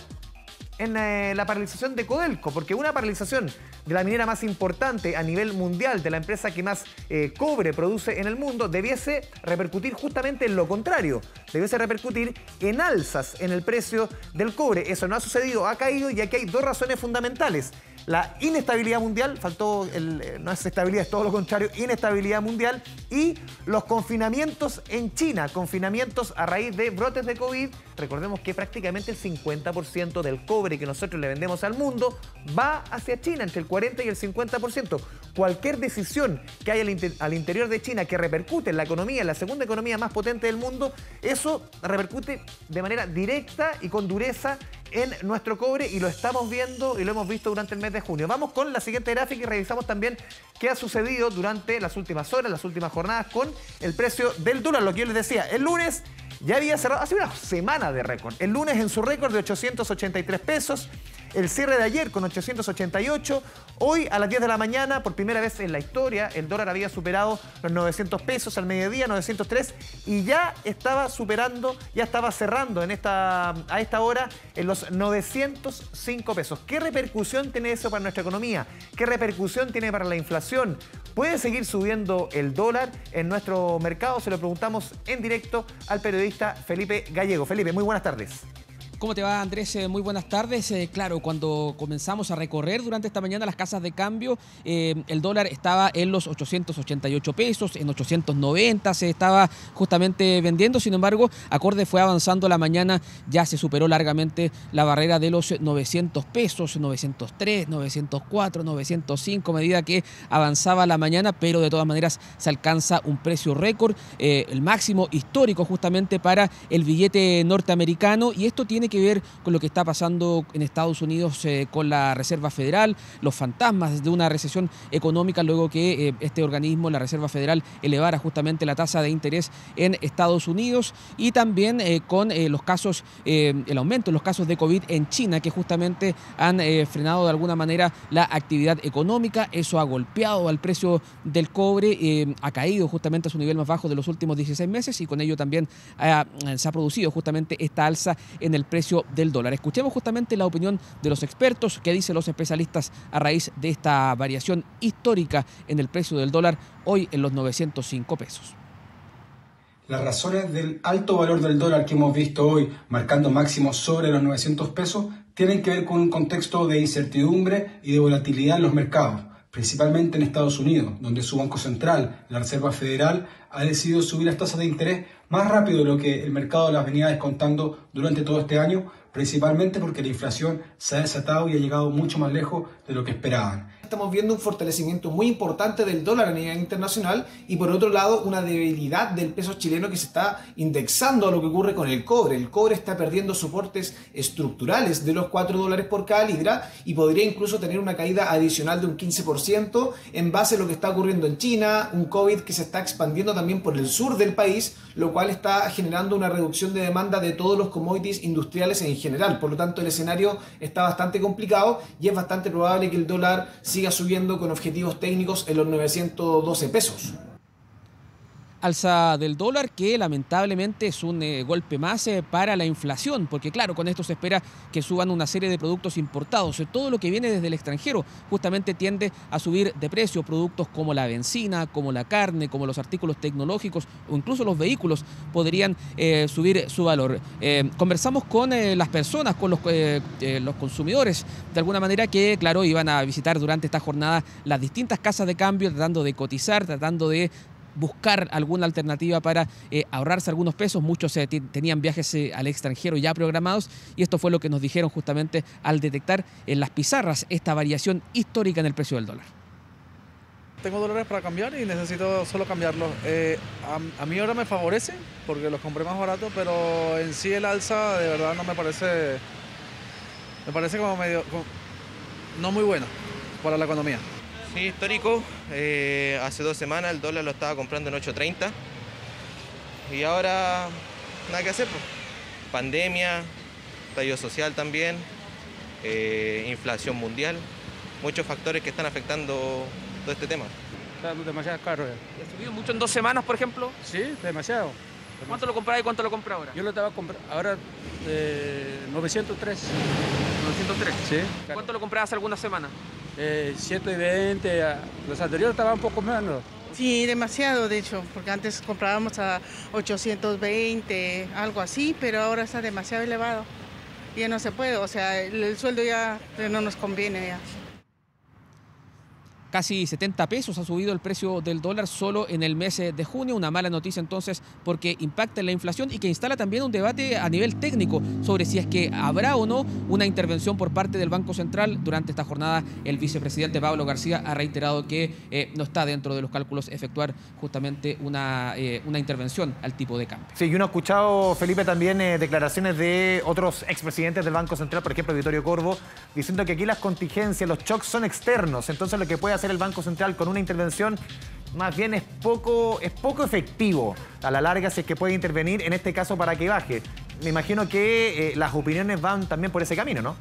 en eh, la paralización de Codelco, porque una paralización de la minera más importante a nivel mundial, de la empresa que más eh, cobre produce en el mundo, debiese repercutir justamente en lo contrario, debiese repercutir en alzas en el precio del cobre. Eso no ha sucedido, ha caído y aquí hay dos razones fundamentales la inestabilidad mundial, faltó, el, eh, no es estabilidad, es todo lo contrario, inestabilidad mundial y los confinamientos en China, confinamientos a raíz de brotes de COVID. Recordemos que prácticamente el 50% del cobre que nosotros le vendemos al mundo va hacia China, entre el 40 y el 50%. Cualquier decisión que haya al, interior de China que repercute en la economía, en la segunda economía más potente del mundo, eso repercute de manera directa y con dureza en nuestro cobre y lo estamos viendo y lo hemos visto durante el mes de junio. Vamos con la siguiente gráfica y revisamos también qué ha sucedido durante las últimas horas, las últimas jornadas con el precio del dólar. Lo que yo les decía, el lunes ya había cerrado, hace una semana de récord. El lunes en su récord de 883 pesos el cierre de ayer con 888. Hoy a las 10 de la mañana, por primera vez en la historia, el dólar había superado los 900 pesos al mediodía, 903, y ya estaba superando, ya estaba cerrando en esta, a esta hora en los 905 pesos. ¿Qué repercusión tiene eso para nuestra economía? ¿Qué repercusión tiene para la inflación? ¿Puede seguir subiendo el dólar en nuestro mercado? Se lo preguntamos en directo al periodista Felipe Gallego. Felipe, muy buenas tardes. ¿Cómo te va Andrés? Eh, muy buenas tardes. Eh, claro, cuando comenzamos a recorrer durante esta mañana las casas de cambio, eh, el dólar estaba en los 888 pesos, en 890 se estaba justamente vendiendo. Sin embargo, acorde fue avanzando la mañana, ya se superó largamente la barrera de los 900 pesos, 903, 904, 905, medida que avanzaba la mañana, pero de todas maneras se alcanza un precio récord, el máximo histórico justamente para el billete norteamericano y esto tiene que que ver con lo que está pasando en Estados Unidos eh, con la Reserva Federal, los fantasmas de una recesión económica luego que eh, este organismo, la Reserva Federal, elevara justamente la tasa de interés en Estados Unidos y también eh, con los casos, el aumento en los casos de COVID en China que justamente han frenado de alguna manera la actividad económica. Eso ha golpeado al precio del cobre, ha caído justamente a su nivel más bajo de los últimos 16 meses y con ello también se ha producido justamente esta alza en el precio del dólar. Escuchemos justamente la opinión de los expertos, que dicen los especialistas a raíz de esta variación histórica en el precio del dólar hoy en los 905 pesos. Las razones del alto valor del dólar que hemos visto hoy, marcando máximos sobre los 900 pesos, tienen que ver con un contexto de incertidumbre y de volatilidad en los mercados, principalmente en Estados Unidos, donde su Banco Central, la Reserva Federal, ha decidido subir las tasas de interés más rápido de lo que el mercado las venía descontando durante todo este año, principalmente porque la inflación se ha desatado y ha llegado mucho más lejos de lo que esperaban estamos viendo un fortalecimiento muy importante del dólar a nivel internacional y por otro lado una debilidad del peso chileno que se está indexando a lo que ocurre con el cobre. El cobre está perdiendo soportes estructurales de los 4 dólares por cada libra y podría incluso tener una caída adicional de un 15% en base a lo que está ocurriendo en China, un COVID que se está expandiendo también por el sur del país, lo cual está generando una reducción de demanda de todos los commodities industriales en general. Por lo tanto, el escenario está bastante complicado y es bastante probable que el dólar siga subiendo con objetivos técnicos en los 912 pesos alza del dólar que lamentablemente es un eh, golpe más eh, para la inflación, porque claro, con esto se espera que suban una serie de productos importados. Todo lo que viene desde el extranjero justamente tiende a subir de precio. Productos como la benzina, como la carne, como los artículos tecnológicos o incluso los vehículos podrían eh, subir su valor. conversamos con las personas, con los consumidores, de alguna manera que, claro, iban a visitar durante esta jornada las distintas casas de cambio, tratando de cotizar, tratando de buscar alguna alternativa para eh, ahorrarse algunos pesos. Muchos eh, tenían viajes eh, al extranjero ya programados y esto fue lo que nos dijeron justamente al detectar en las pizarras esta variación histórica en el precio del dólar. Tengo dólares para cambiar y necesito solo cambiarlos. a, mí ahora me favorece porque los compré más baratos, pero en sí el alza de verdad no me parece, me parece como medio, no muy bueno para la economía. Sí, histórico. Eh, hace dos semanas el dólar lo estaba comprando en 8.30 y ahora nada que hacer. Pues. Pandemia, tallo social también, eh, inflación mundial, muchos factores que están afectando todo este tema. Está demasiado caro. ¿Ha subido mucho en dos semanas, por ejemplo? Sí, demasiado. ¿Cuánto lo compraba y cuánto lo compra ahora? Yo lo estaba comprando ahora 903. Eh, 903. Sí. ¿Cuánto lo compraba hace algunas semanas? eh, 120, los anteriores estaban un poco menos. Sí, demasiado de hecho, porque antes comprábamos a 820, algo así, pero ahora está demasiado elevado. Ya no se puede, o sea, el, sueldo ya no nos conviene ya casi 70 pesos ha subido el precio del dólar solo en el mes de junio. Una mala noticia entonces porque impacta en la inflación y que instala también un debate a nivel técnico sobre si es que habrá o no una intervención por parte del Banco Central. Durante esta jornada el vicepresidente Pablo García ha reiterado que eh, no está dentro de los cálculos efectuar justamente una, eh, una intervención al tipo de cambio. Sí, y uno ha escuchado, Felipe, también eh, declaraciones de otros expresidentes del Banco Central, por ejemplo, Vittorio Corvo, diciendo que aquí las contingencias, los shocks son externos, entonces lo que puede hacer el Banco Central con una intervención más bien es poco, es poco efectivo a la larga si es que puede intervenir, en este caso para que baje. Me imagino que eh, las opiniones van también por ese camino, ¿no?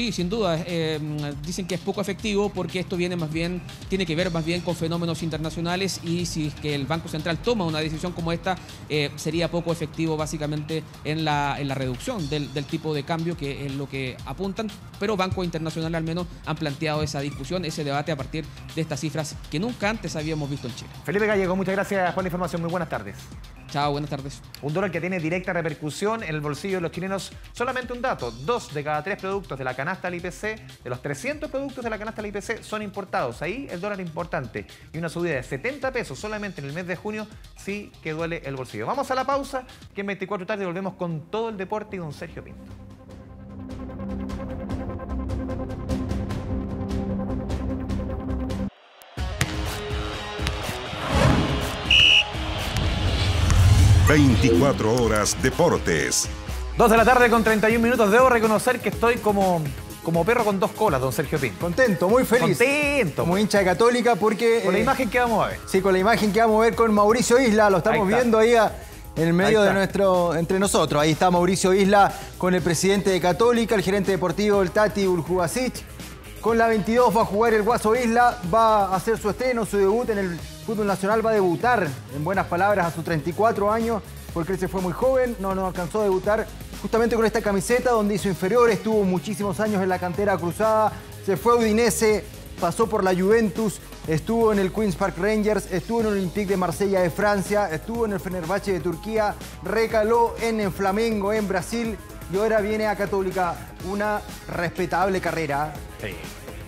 Sí, sin duda. Eh, dicen que es poco efectivo porque esto viene más bien, tiene que ver más bien con fenómenos internacionales y si es que el Banco Central toma una decisión como esta, eh, sería poco efectivo básicamente en la, en la reducción del, tipo de cambio, que es lo que apuntan. Pero Banco Internacional al menos han planteado esa discusión, ese debate a partir de estas cifras que nunca antes habíamos visto en Chile. Felipe Gallego, muchas gracias por la información. Muy buenas tardes. Chao, buenas tardes. Un dólar que tiene directa repercusión en el bolsillo de los chilenos. Solamente un dato, dos de cada tres productos de la canasta del IPC, de los 300 productos de la canasta del IPC son importados. Ahí el dólar importante. Y una subida de 70 pesos solamente en el mes de junio sí que duele el bolsillo. Vamos a la pausa, que en 24 tarde volvemos con todo el deporte y don Sergio Pinto. 24 horas deportes. Dos de la tarde con 31 minutos. Debo reconocer que estoy como, como perro con dos colas, don Sergio Pin. Contento, muy feliz. Contento. Como hincha de Católica porque... Con la eh, imagen que vamos a ver. Sí, con la imagen que vamos a ver con Mauricio Isla. Lo estamos viendo ahí en el medio de nuestro, entre nosotros. Ahí está Mauricio Isla con el presidente de Católica, el gerente deportivo, el Tati Uljubasic. Con la 22 va a jugar el Guaso Isla, va a hacer su estreno, su debut en el fútbol nacional, va a debutar, en buenas palabras, a sus 34 años, porque él se fue muy joven, no, no alcanzó a debutar justamente con esta camiseta donde hizo inferior, estuvo muchísimos años en la cantera cruzada, se fue a Udinese, pasó por la Juventus, estuvo en el Queen's Park Rangers, estuvo en el Olympique de Marsella de Francia, estuvo en el Fenerbahce de Turquía, recaló en el Flamengo en Brasil y ahora viene a Católica. Una respetable carrera.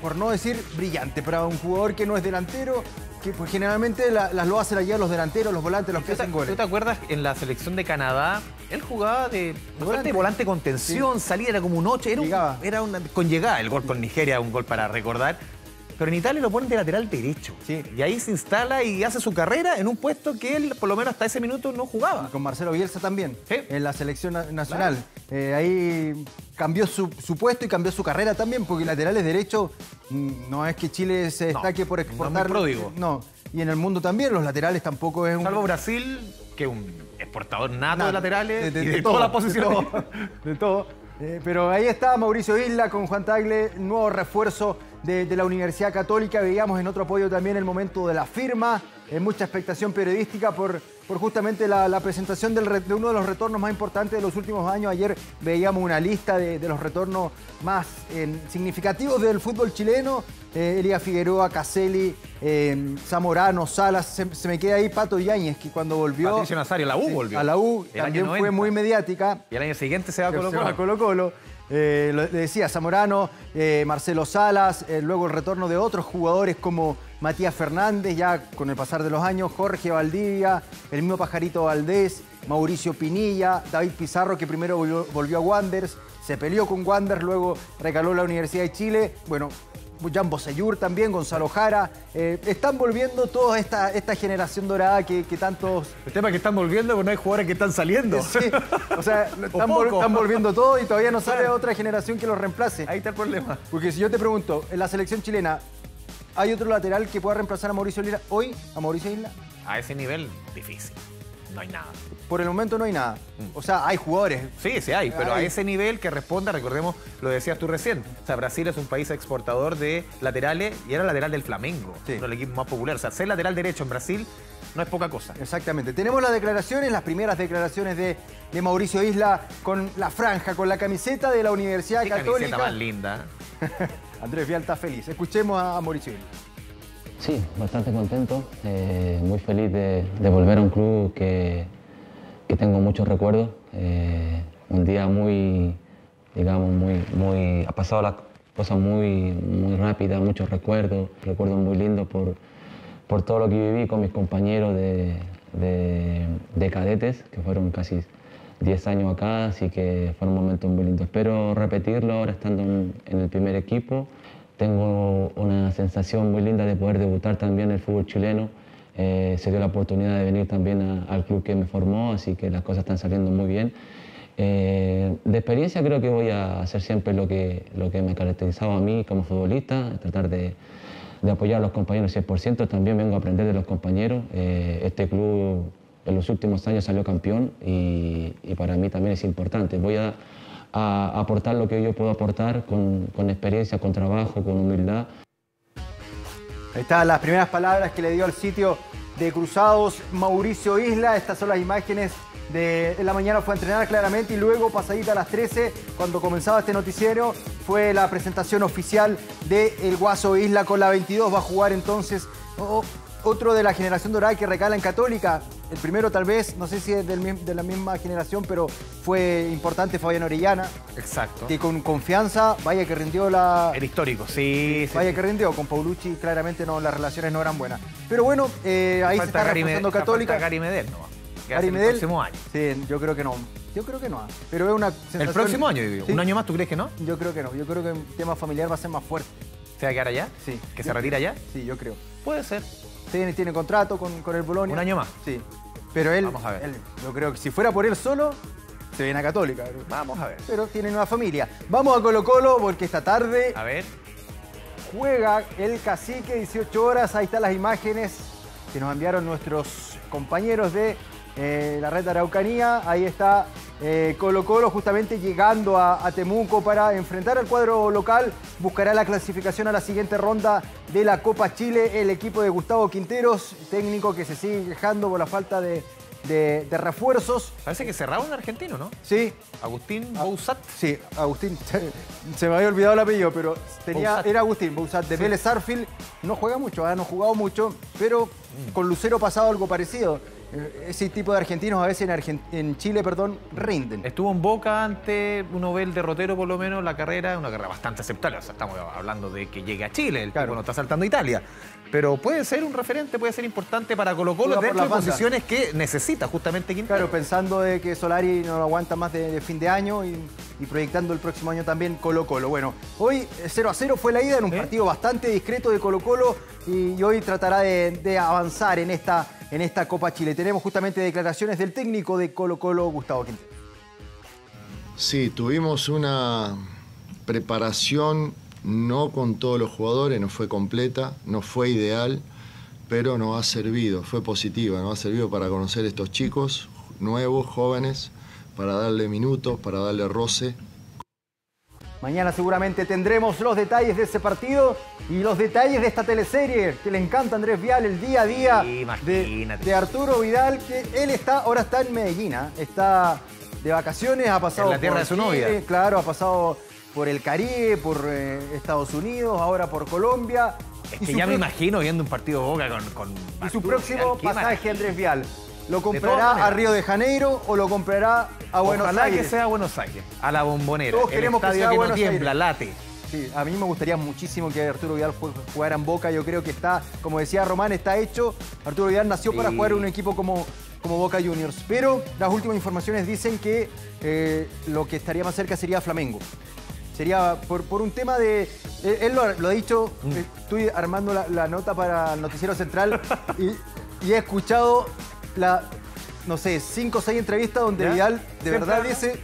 Por no decir brillante, para un jugador que no es delantero, que pues, generalmente las lo hacen allá los delanteros, los volantes, los que hacen goles. ¿Tú te acuerdas en la selección de Canadá? Él jugaba de volante, volante con tensión, salía, era como un 8, era, era una, con llegada. El gol con Nigeria, un gol para recordar pero en Italia lo ponen de lateral derecho. Sí. Y ahí se instala y hace su carrera en un puesto que él, por lo menos hasta ese minuto, no jugaba. con Marcelo Bielsa también, en la selección nacional. Eh, ahí cambió su, puesto y cambió su carrera también, porque laterales derecho mm, no es que Chile se destaque por exportar. No, no, y en el mundo también, los laterales tampoco es un. Salvo Brasil, que es un exportador nato de laterales de, de todas las posiciones. De todo. Eh, pero ahí está Mauricio Isla con Juan Tagle, nuevo refuerzo de, la Universidad Católica. Veíamos en otro apoyo también el momento de la firma, en eh, mucha expectación periodística por, por justamente la, presentación de uno de los retornos más importantes de los últimos años. Ayer veíamos una lista de, los retornos más eh, significativos del fútbol chileno. Eh, Elia Figueroa, Caselli, Zamorano, Salas, se, me queda ahí Pato Yáñez, que cuando volvió... Patricio Nazario, la U volvió. A la U, también fue muy mediática. Y el año siguiente se va a Colo Colo. Eh, lo- decía, Zamorano, eh, Marcelo Salas, eh, luego el retorno de otros jugadores como Matías Fernández, ya con el pasar de los años, Jorge Valdivia, el mismo Pajarito Valdés, Mauricio Pinilla, David Pizarro, que primero volvió, volvió a Wanderers, se peleó con Wanderers, luego recaló la Universidad de Chile. Bueno, Jan Boseyur también, Gonzalo Jara. eh, están volviendo toda esta, esta generación dorada que, que tantos... El tema es que están volviendo porque no hay jugadores que están saliendo. Sí, [LAUGHS] o sea, están, O vol- poco. están volviendo todo y todavía no sale Claro. otra generación que los reemplace. Ahí está el problema. Porque si yo te pregunto, en la selección chilena, ¿hay otro lateral que pueda reemplazar a Mauricio Isla hoy? ¿A Mauricio Isla? A ese nivel, difícil. No hay nada. Por el momento no hay nada. O sea, hay jugadores. Sí, sí hay, pero a ese nivel que responda, recordemos, lo decías tú recién. O sea, Brasil es un país exportador de laterales y era lateral del Flamengo, uno de los equipos más populares. O sea, ser lateral derecho en Brasil no es poca cosa. Exactamente. Tenemos las declaraciones, las primeras declaraciones de, de Mauricio Isla con la franja, con la camiseta de la Universidad Qué Católica. camiseta más linda. [LAUGHS] Andrés Vial está feliz. Escuchemos a, a Mauricio Isla. Sí, bastante contento, eh, muy feliz de, volver a un club que, que tengo muchos recuerdos. eh, un día muy, digamos, muy, muy, ha pasado las cosas muy, muy rápidas, muchos recuerdos, recuerdos muy lindos por, por todo lo que viví con mis compañeros de, de, de cadetes, que fueron casi 10 años acá, así que fueron momentos muy lindos. Espero repetirlo ahora estando en el primer equipo. Tengo una sensación muy linda de poder debutar también en el fútbol chileno. Eh, se dio la oportunidad de venir también a- al club que me formó, así que las cosas están saliendo muy bien. Eh, de experiencia creo que voy a hacer siempre lo que, lo que me caracterizaba a mí como futbolista, tratar de, de apoyar a los compañeros 100%. También vengo a aprender de los compañeros. Eh, este club en los últimos años salió campeón y, y para mí también es importante. Voy a, a aportar lo que yo puedo aportar con, con experiencia, con trabajo, con humildad. Ahí están las primeras palabras que le dio al sitio de Cruzados Mauricio Isla. Estas son las imágenes de la mañana fue a entrenar claramente y luego pasadita a las 13 cuando comenzaba este noticiero fue la presentación oficial de El Guaso Isla con la 22. Va a jugar entonces o- otro de la generación dorada que recala en Católica. El primero tal vez, no sé si es del de la misma generación, pero fue importante Fabián Orellana. Exacto. Que con confianza, vaya que rindió la, El histórico, sí. sí, Vaya sí. que rindió, con Paulucci claramente no, las relaciones no eran buenas. Pero bueno, eh, ahí Falta se está reforzando Católica. Gary Medel, ¿no? Que Gary Medel. El próximo año. Sí, yo creo que no. Yo creo que no. Pero es una sensación... El próximo año, digo. ¿Un año más tú crees que no? Yo creo que no. Yo creo que el tema familiar va a ser más fuerte. ¿Se va a quedar allá? Sí. ¿Que se retira allá? Sí, yo creo. Puede ser. Tiene, tiene contrato con, con el Bolonia. ¿Un año más? Sí. Pero él, Vamos a ver. él, yo creo que si fuera por él solo, se viene a Católica. Vamos a ver. Pero tiene nueva familia. Vamos a Colo Colo porque esta tarde A ver. juega el cacique 18 horas. Ahí están las imágenes que nos enviaron nuestros compañeros de eh, la red de Araucanía. Ahí está eh, Colo Colo justamente llegando a, a Temuco para enfrentar al cuadro local. Buscará la clasificación a la siguiente ronda de la Copa Chile. El equipo de Gustavo Quinteros, técnico que se sigue quejando por la falta de, de- de refuerzos. Parece que cerraron un argentino, ¿no? Sí. Agustín Bouzat. Sí, Agustín, [LAUGHS] se me había olvidado el apellido, pero tenía, Bouzat. era Agustín Bouzat de Sí. Vélez Arfield. No juega mucho, ¿eh? no ha jugado mucho, pero Mm. con Lucero pasado algo parecido. Eh, Ese tipo de argentinos a veces en, Chile perdón, rinden. Estuvo en Boca ante uno ve el derrotero por lo menos la carrera, una carrera bastante aceptable. O sea, estamos hablando de que llegue a Chile, el tipo no está saltando a Italia. Pero puede ser un referente, puede ser importante para Colo Colo dentro la de banda. posiciones que necesita justamente Quintero. Claro, pensando de que Solari no lo aguanta más de, de fin de año y, y proyectando el próximo año también Colo Colo. Bueno, hoy eh, 0 a 0 fue la ida en un partido bastante discreto de Colo Colo y, y hoy tratará de, de avanzar en esta, en esta Copa Chile. Tenemos justamente declaraciones del técnico de Colo Colo, Gustavo Quintero. Sí, tuvimos una preparación no con todos los jugadores, no fue completa, no fue ideal, pero nos ha servido, fue positiva, nos ha servido para conocer estos chicos nuevos, jóvenes, para darle minutos, para darle roce. Mañana seguramente tendremos los detalles de ese partido y los detalles de esta teleserie que le encanta a Andrés Vial, el día a día de, de Arturo Vidal, que él está, ahora está en Medellín, ¿ah? está de vacaciones, ha pasado En la tierra por de su Chile, novia. claro, ha pasado por el Caribe, por eh, Estados Unidos, ahora por Colombia. Es que ya me imagino viendo un partido de Boca con, con y su próximo Vidal, pasaje. Andrés Vial. ¿Lo comprará a. Río de Janeiro o lo comprará a Buenos Ojalá Aires? que sea Buenos Aires, a la bombonera. Todos el queremos que sea que no Buenos tiembla, Aires. late. Sí, a mí me gustaría muchísimo que Arturo Vidal jugara en Boca. Yo creo que está, como decía Román, está hecho. Arturo Vidal nació para jugar en un equipo como, como Boca Juniors. Pero las últimas informaciones dicen que eh, lo que estaría más cerca sería Flamengo. Sería por, por un tema de... Él, él lo, ha- lo ha dicho, Mm. eh, estoy armando la, la nota para el Noticiero Central [LAUGHS] y, y he escuchado la, no sé, cinco o seis entrevistas donde ¿Ya? Vidal de verdad dice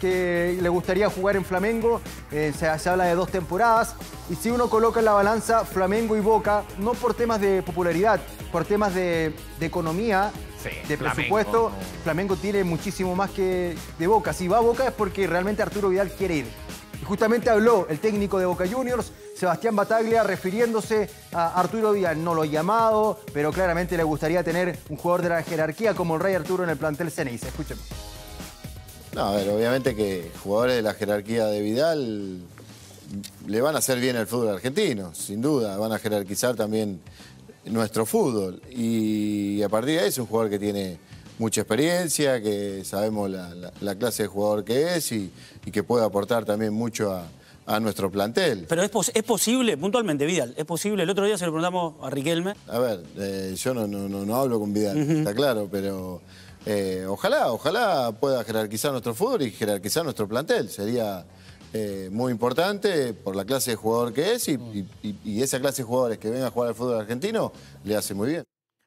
que le gustaría jugar en Flamengo. eh, se, se habla de dos temporadas. Y si uno coloca en la balanza Flamengo y Boca, no por temas de popularidad, por temas de, de economía, de Flamengo, presupuesto, no. Flamengo tiene muchísimo más que de Boca. Si va a Boca es porque realmente Arturo Vidal quiere ir. Justamente habló el técnico de Boca Juniors, Sebastián Bataglia, refiriéndose a Arturo Vidal. No lo ha llamado, pero claramente le gustaría tener un jugador de la jerarquía como el Rey Arturo en el plantel Ceneice. Escuchemos. No, a ver, obviamente que jugadores de la jerarquía de Vidal le van a hacer bien el fútbol argentino, sin duda, van a jerarquizar también nuestro fútbol. Y a partir de ahí es un jugador que tiene mucha experiencia, que sabemos la clase de jugador que es y, y que puede aportar también mucho a, a nuestro plantel. Pero es, pos- es posible, puntualmente, Vidal, es posible. El otro día se lo preguntamos a Riquelme. A ver, eh, yo no, no, no, no hablo con Vidal, está claro, pero eh, ojalá, ojalá pueda jerarquizar nuestro fútbol y jerarquizar nuestro plantel. Sería eh, muy importante por la clase de jugador que es y, y- y- y esa clase de jugadores que venga a jugar al fútbol argentino le hace muy bien.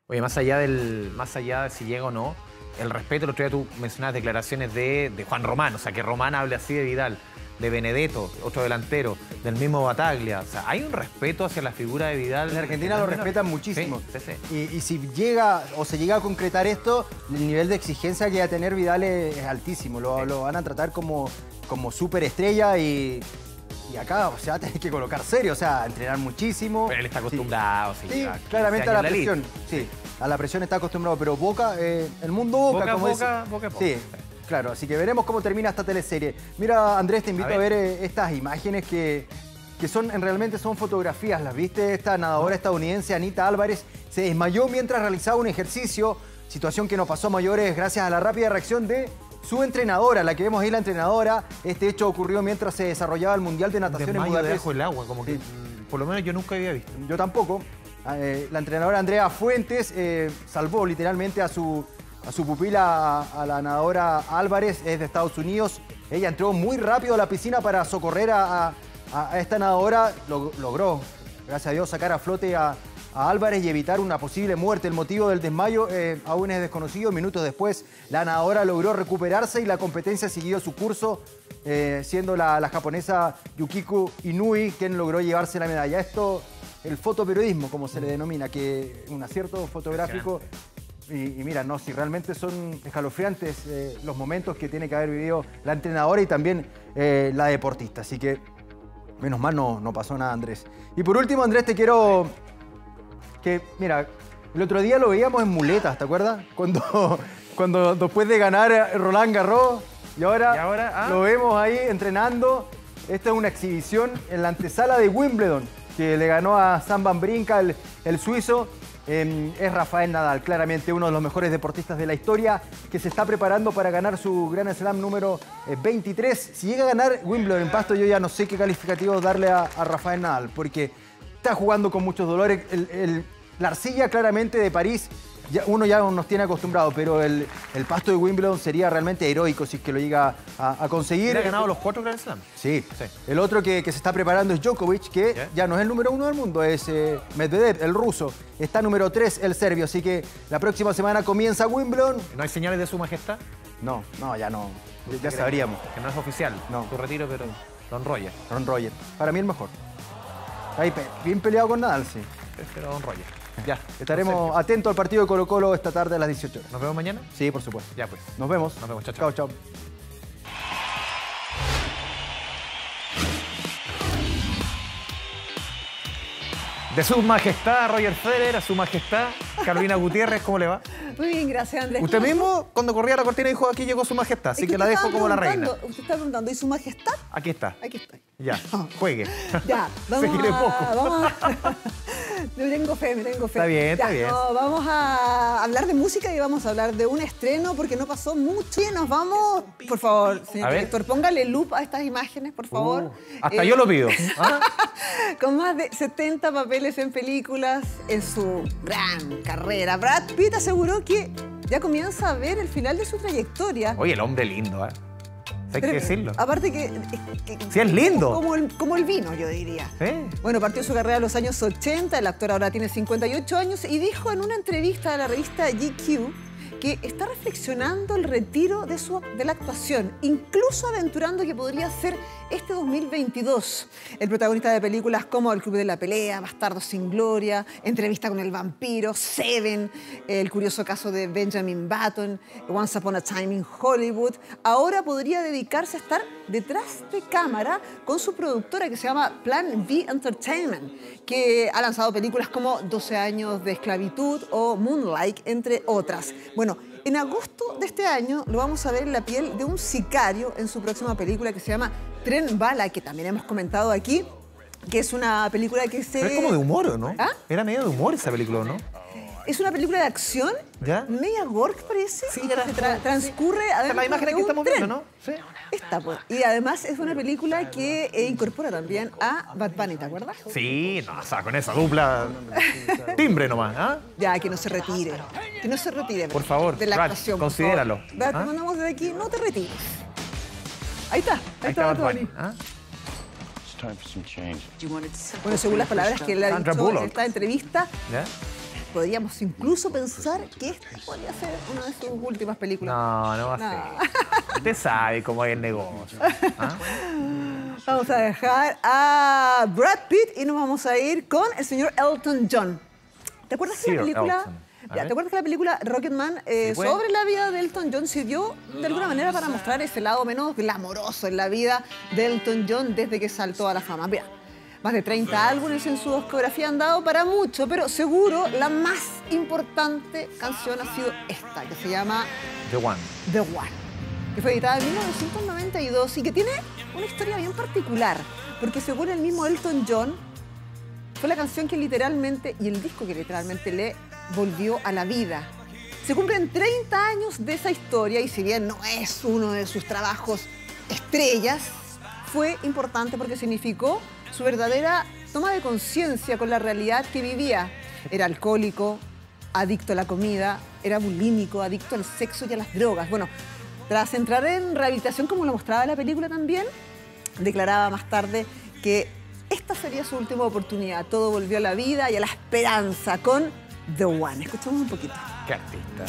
Oye, más allá del, más allá de si llega o no, el respeto, el otro día tú mencionabas declaraciones de, de Juan Román, o sea, que Román hable así de Vidal, de Benedetto, otro delantero, del mismo Bataglia. O sea, hay un respeto hacia la figura de Vidal. En Argentina lo respetan muchísimo. Sí, sí, sí. Y, y si llega o se llega a concretar esto, el nivel de exigencia que va a tener Vidal es, es altísimo. Lo, lo van a tratar como, como superestrella y, y acá se va a [LAUGHS] tener que colocar serio, o sea, entrenar muchísimo. Pero él está acostumbrado, sí. Sí, lleva 15 claramente a la presión. Sí, a la presión está acostumbrado, pero Boca, eh, el mundo Boca, Boca, como Boca, dice- Boca Boca. Sí, claro, así que veremos cómo termina esta teleserie. Mira, Andrés, te invito a A ver, eh, estas imágenes que, que son, en realmente son fotografías. ¿Las viste? Esta nadadora estadounidense, Anita Álvarez, se desmayó mientras realizaba un ejercicio, situación que no pasó a mayores gracias a la rápida reacción de su entrenadora, la que vemos ahí, la entrenadora. Este hecho ocurrió mientras se desarrollaba el Mundial de Natación en Desmayo Budapest. debajo del agua, como que por lo menos yo nunca había visto. Yo tampoco. Eh, la entrenadora Andrea Fuentes eh, salvó literalmente a su, a su pupila, a, a la nadadora Álvarez, es de Estados Unidos. Ella entró muy rápido a la piscina para socorrer a, a- esta nadadora. Lo- logró, gracias a Dios, sacar a flote a, a Álvarez y evitar una posible muerte. El motivo del desmayo eh, aún es desconocido. Minutos después, la nadadora logró recuperarse y la competencia siguió su curso, eh, siendo la, la japonesa Yukiko Inui quien logró llevarse la medalla. Esto, el fotoperiodismo, como se le denomina, que un acierto fotográfico. Y, y mira, no, si realmente son escalofriantes eh, los momentos que tiene que haber vivido la entrenadora y también eh, la deportista. Así que, menos mal no, no pasó nada, Andrés. Y por último, Andrés, te quiero que, mira, el otro día lo veíamos en muletas, ¿te acuerdas? [LAUGHS] Cuando, cuando después de ganar eh, Roland Garros y ahora, ah. lo vemos ahí entrenando. Esta es una exhibición en la antesala de Wimbledon, que le ganó a Sam Van Brinca, el, el suizo. Eh, es Rafael Nadal, claramente uno de los mejores deportistas de la historia, que se está preparando para ganar su Grand Slam número eh, 23. Si llega a ganar Wimbledon en pasto, yo ya no sé qué calificativo darle a, a Rafael Nadal, porque está jugando con muchos dolores. El- el- la arcilla claramente de París, ya, uno ya nos tiene acostumbrado, pero el, el pasto de Wimbledon sería realmente heroico si es que lo llega a, a conseguir. Ha ganado los cuatro Grand Slam. Sí. El otro que, que se está preparando es Djokovic, que ya no es el número uno del mundo, es eh, Medvedev, el ruso. Está número tres, el serbio. Así que la próxima semana comienza Wimbledon. ¿No hay señales de su majestad? No, no, ya no. Ya, ya sabríamos. Que no es oficial. No. Tu retiro, pero Don Roger. Ron Roger. Para mí el mejor. Está ahí bien peleado con Nadal, sí. Pero Don Roger. Ya. Estaremos atentos al partido de Colo Colo esta tarde a las 18 horas. ¿Nos vemos mañana? Sí, por supuesto. Ya pues. Nos vemos. Nos vemos. Chao, chao. Chao, De su majestad Roger Federer a su majestad Carolina Gutiérrez, ¿cómo le va? Muy bien, gracias Andrés. Usted ¿Cómo mismo, cuando corría la cortina, dijo aquí llegó su majestad, así Es que, la dejo como la reina. Usted está preguntando, ¿y su majestad? Aquí está. Aquí estoy. Ya, [LAUGHS] juegue. Ya, Se [LAUGHS] vamos quiere a, poco. vamos a- [LAUGHS] tengo fe, me tengo fe. Está bien, está bien. no, vamos a hablar de música y vamos a hablar de un estreno porque no pasó mucho. Y nos vamos, por favor, señor director, póngale loop a estas imágenes, por favor. Uh, hasta Eh, yo lo pido. ¿ah? Con más de 70 papeles en películas en su gran carrera, Brad Pitt aseguró que ya comienza a ver el final de su trayectoria. Oye, el hombre lindo, ¿eh? Hay que decirlo. Aparte que, que- Sí, es lindo. Como el, como el vino, yo diría. Sí. Bueno, partió su carrera en los años 80, el actor ahora tiene 58 años y dijo en una entrevista a la revista GQ que está reflexionando el retiro de, su, de la actuación, incluso aventurando que podría ser este 2022. El protagonista de películas como El Club de la Pelea, Bastardos sin Gloria, Entrevista con el Vampiro, Seven, El curioso caso de Benjamin Button, Once Upon a Time in Hollywood, ahora podría dedicarse a estar detrás de cámara con su productora que se llama Plan B Entertainment, que ha lanzado películas como 12 años de esclavitud o Moonlight, entre otras. Bueno, en agosto de este año lo vamos a ver en la piel de un sicario en su próxima película que se llama Tren Bala, que también hemos comentado aquí, que es una película que se... Pero es como de humor, ¿o no? ¿Ah? Era medio de humor esa película, ¿o ¿no? Es una película de acción, ¿Ya? media gore parece, Sí, que tra- transcurre es adentro la imagen de que estamos tren. viendo, ¿no? Sí. Esta, pues. Y además es una película que eh, incorpora también a Bad Bunny, ¿te acuerdas? Sí, no, o sea, con esa dupla. Timbre nomás, ¿ah? Ya, que no se retire. Que no se retire. Por favor, de la Brad, actuación. por considéralo. favor. Brad, ¿Ah? te mandamos desde aquí, no te retires. Ahí está, ahí, Ahí está Bad Bunny. ¿ah? Bueno, según las palabras que él ha dicho en esta entrevista, ¿Ya? podríamos incluso pensar que esta podría ser una de sus últimas películas. No, no va a ser. Usted sabe cómo es el negocio. ¿ah? [LAUGHS] Vamos a dejar a Brad Pitt y nos vamos a ir con el señor Elton John. ¿Te acuerdas que la película... Elton. Ya. ¿Te acuerdas que la película Rocketman eh, Sí, pues. sobre la vida de Elton John sirvió de alguna manera para mostrar ese lado menos glamoroso en la vida de Elton John desde que saltó a la fama? Mira, más de 30 álbumes en su discografía han dado para mucho, pero seguro la más importante canción ha sido esta, que se llama The One. The One, que fue editada en 1992 y que tiene una historia bien particular, porque según el mismo Elton John, fue la canción que literalmente, y el disco que literalmente le volvió a la vida. Se cumplen 30 años de esa historia y si bien no es uno de sus trabajos estrellas, fue importante porque significó su verdadera toma de conciencia con la realidad que vivía. Era alcohólico, adicto a la comida, era bulímico, adicto al sexo y a las drogas. Bueno, tras entrar en rehabilitación, como lo mostraba la película también, declaraba más tarde que esta sería su última oportunidad. Todo volvió a la vida y a la esperanza con The One. Escuchamos un poquito. Qué artista.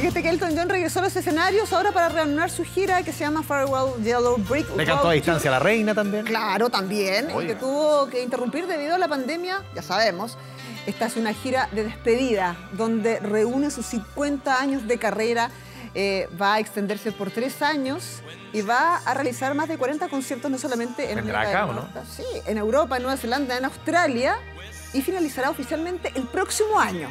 Fíjate que Elton John regresó a los escenarios ahora para reanudar su gira que se llama Farewell Yellow Brick Le cantó a distancia a la reina también. Claro, también, que tuvo que interrumpir debido a la pandemia, ya sabemos. Esta es una gira de despedida donde reúne sus 50 años de carrera, eh, va a extenderse por tres años y va a realizar más de 40 conciertos no solamente en ¿Vendrá América del no? Sí, en Europa, en Nueva Zelanda, en Australia y finalizará oficialmente el próximo año.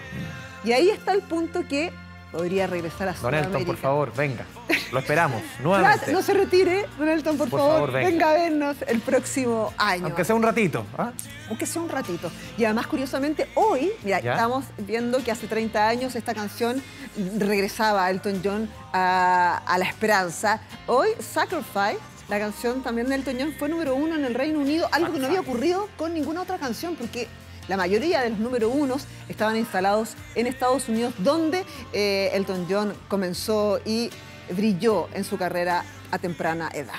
Y ahí está el punto que podría regresar a Don Sudamérica. Elton, por favor, venga. Lo esperamos [LAUGHS] nuevamente. no se retire, Don Elton, por, Por favor, favor, venga. venga a vernos el próximo año. Aunque sea un ratito. ¿ah? Aunque sea un ratito. Y además, curiosamente, hoy, mira, ¿Ya? estamos viendo que hace 30 años esta canción regresaba a Elton John a, a la esperanza. Hoy, Sacrifice, la canción también de Elton John, fue número uno en el Reino Unido, algo que no había ocurrido con ninguna otra canción, porque la mayoría de los número unos estaban instalados en Estados Unidos, donde eh, Elton John comenzó y brilló en su carrera a temprana edad.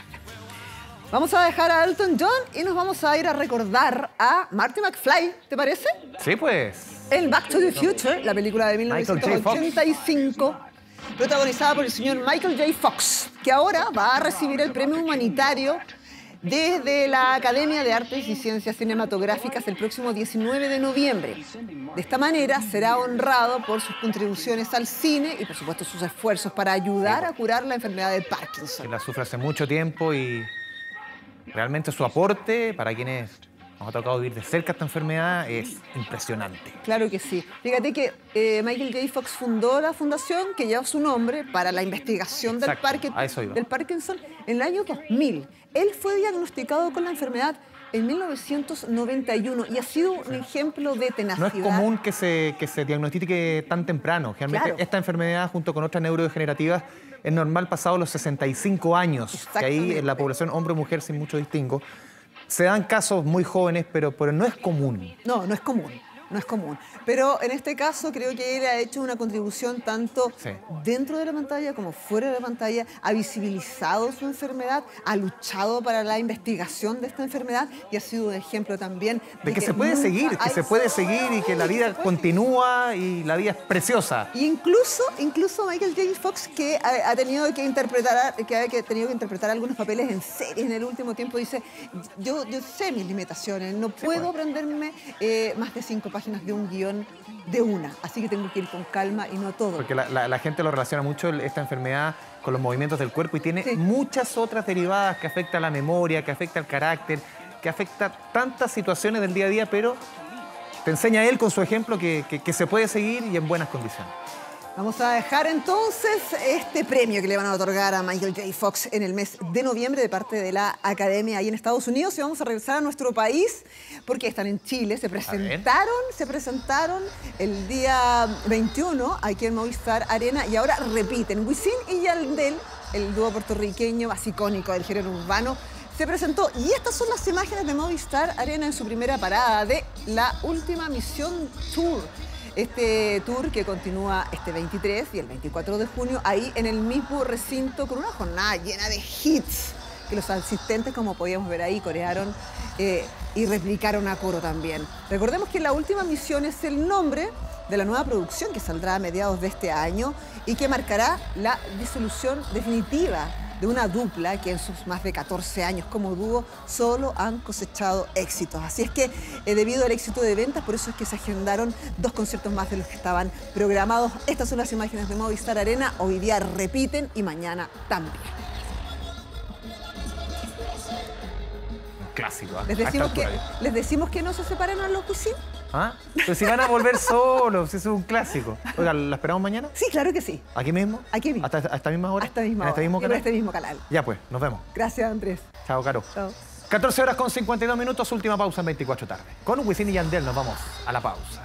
Vamos a dejar a Elton John y nos vamos a ir a recordar a Marty McFly, ¿te parece? Sí, pues. En Back to the Future, la película de Michael J. Fox. 1985, protagonizada por el señor Michael J. Fox, que ahora va a recibir el premio humanitario desde la Academia de Artes y Ciencias Cinematográficas el próximo 19 de noviembre. De esta manera será honrado por sus contribuciones al cine y por supuesto sus esfuerzos para ayudar a curar la enfermedad de Parkinson. Que la sufre hace mucho tiempo y realmente su aporte para quienes nos ha tocado vivir de cerca esta enfermedad, es impresionante. Claro que sí. Fíjate que eh, Michael J. Fox fundó la fundación que lleva su nombre para la investigación del, parque- del Parkinson en el año 2000. Él fue diagnosticado con la enfermedad en 1991 y ha sido un ejemplo de No tenacidad. es común que se, que se diagnostique tan temprano. Generalmente Claro. esta enfermedad, junto con otras neurodegenerativas, es normal pasado los 65 años, que ahí en la población hombre o mujer sin mucho distingo. Se dan casos muy jóvenes, pero, pero no es común. No, no es común, no es común. Pero en este caso creo que él ha hecho una contribución tanto Sí. dentro de la pantalla como fuera de la pantalla, ha visibilizado su enfermedad, ha luchado para la investigación de esta enfermedad y ha sido un ejemplo también De que se puede seguir, que se puede seguir y que la vida continúa y la vida es preciosa. Y incluso, incluso Michael J. Fox, que ha, ha tenido que interpretar, que ha que- tenido que interpretar algunos papeles en series en el último tiempo, dice, yo, yo sé mis limitaciones, no puedo aprenderme eh, más de cinco páginas de un guion de una, así que tengo que ir con calma y no todo. Porque la, la- la gente lo relaciona mucho esta enfermedad con los movimientos del cuerpo y tiene muchas otras derivadas que afectan la memoria, que afecta el carácter, que afecta tantas situaciones del día a día, pero te enseña él con su ejemplo que, que- que se puede seguir y en buenas condiciones. Vamos a dejar entonces este premio que le van a otorgar a Michael J. Fox en el mes de noviembre de parte de la Academia ahí en Estados Unidos y vamos a regresar a nuestro país porque están en Chile, se presentaron, se presentaron el día 21 aquí en Movistar Arena y ahora repiten, Wisin y Yandel, el dúo puertorriqueño más icónico del género urbano, se presentó y estas son las imágenes de Movistar Arena en su primera parada de la última misión tour. Este tour que continúa este 23 y el 24 de junio ahí en el mismo recinto con una jornada llena de hits que los asistentes, como podíamos ver ahí, corearon eh, y replicaron a coro también. Recordemos que la última misión es el nombre de la nueva producción que saldrá a mediados de este año y que marcará la disolución definitiva de una dupla que en sus más de 14 años como dúo solo han cosechado éxitos. Así es que eh, debido al éxito de ventas, por eso es que se agendaron dos conciertos más de los que estaban programados. Estas son las imágenes de Movistar Arena, hoy día repiten y mañana también. Clásico. ¿ah? Les decimos, que, les decimos que no se separen a los Wisin. ¿Ah? Pero si van a volver [LAUGHS] solos, si es un clásico. Oiga, ¿la esperamos mañana? Sí, claro que sí. ¿Aquí mismo? Aquí mismo. ¿Hasta, hasta esta misma hora? Hasta misma ¿En este hora. mismo Y por canal? este mismo canal. Ya pues, nos vemos. Gracias, Andrés. Chao, Caro. Chao. 14 horas con 52 minutos, última pausa en 24 tarde. Con Wisin y Yandel nos vamos a la pausa.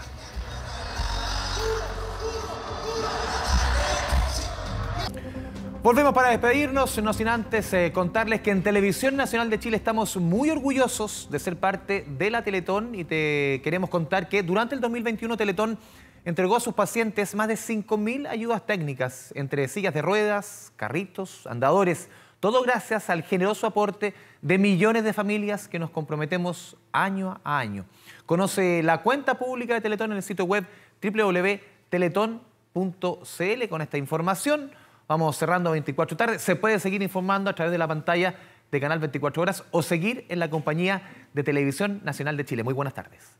Volvemos para despedirnos, no sin antes eh, contarles que en Televisión Nacional de Chile estamos muy orgullosos de ser parte de la Teletón y te queremos contar que durante el 2021 Teletón entregó a sus pacientes más de 5.000 ayudas técnicas, entre sillas de ruedas, carritos, andadores, todo gracias al generoso aporte de millones de familias que nos comprometemos año a año. Conoce la cuenta pública de Teletón en el sitio web www.teleton.cl con esta información. Vamos cerrando 24 tarde. Se puede seguir informando a través de la pantalla de Canal 24 Horas o seguir en la compañía de Televisión Nacional de Chile. Muy buenas tardes.